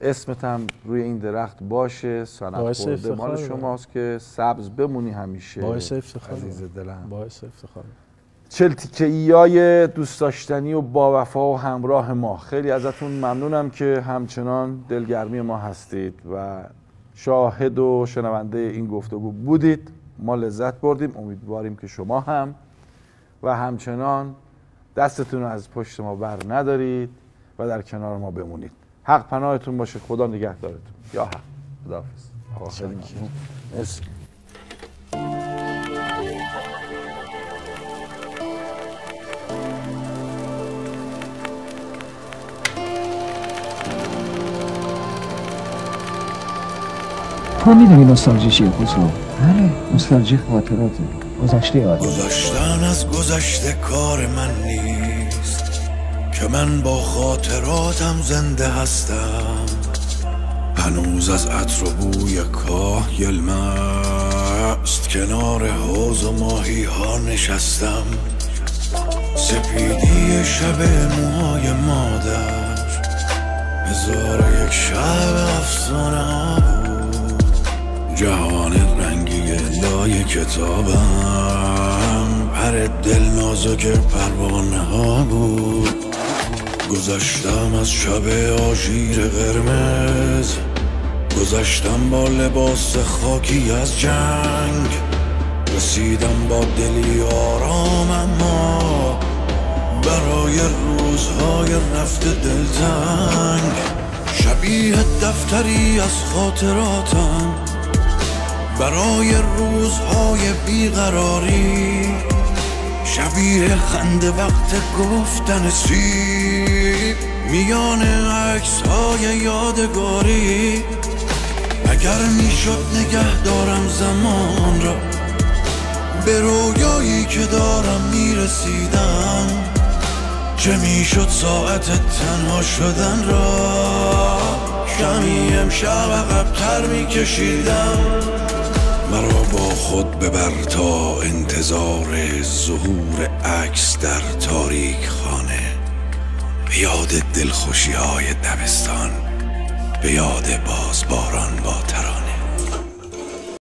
S3: اسمت هم روی این درخت باشه. سند خورده. مال. شماست که سبز بمونی همیشه.
S5: باعث افتخار
S3: عزیز دلم.
S5: باعث افتخار
S3: چلتیکیای دوست داشتنی و با وفا و همراه ما. خیلی ازتون ممنونم که همچنان دلگرمی ما هستید و شاهد و شنونده این گفتگو بودید. ما لذت بردیم. امیدواریم که شما هم. و همچنان دستتون رو از پشت ما بر ندارید و در کنار ما بمونید. حق پناهتون باشه. خدا نگهدارتون. یا حق. خداحافظ. مرسی.
S20: تو می‌دونی نوستالژی چیه خسرو بله. نوستالژی خاطراته. گذشته یاد.
S21: گذشتن از گذشته کار من نیست که من با خاطراتم زنده هستم. هنوز از عطر و بوی کاه گلمه است کنار حوز و ماهی ها نشستم. سپیدی شب موهای مادر. هزار یک شب افسانه ها بود. جهان رنگی لای کتابم. پر دل نازک پروانه ها بود. گذشتم از شب آژیر قرمز. گذشتم با لباس خاکی از جنگ. رسیدم با دلی آرام اما برای روزهای رفته دلتنگ. شبیه دفتری از خاطراتم. برای روزهای بیقراری. شبیه خنده وقت گفتن سی میان عکس های یادگاری. اگر می‌شد نگه دارم زمان را. به رویایی که دارم می‌رسیدم. چه می‌شد ساعت تنها شدن را. کمی امشب عقبتر میکشیدم. مرا با خود ببر تا انتظار ظهور عکس در تاریک خانه. به یاد دلخوشی های دبستان به یاد باز باران با ترانه.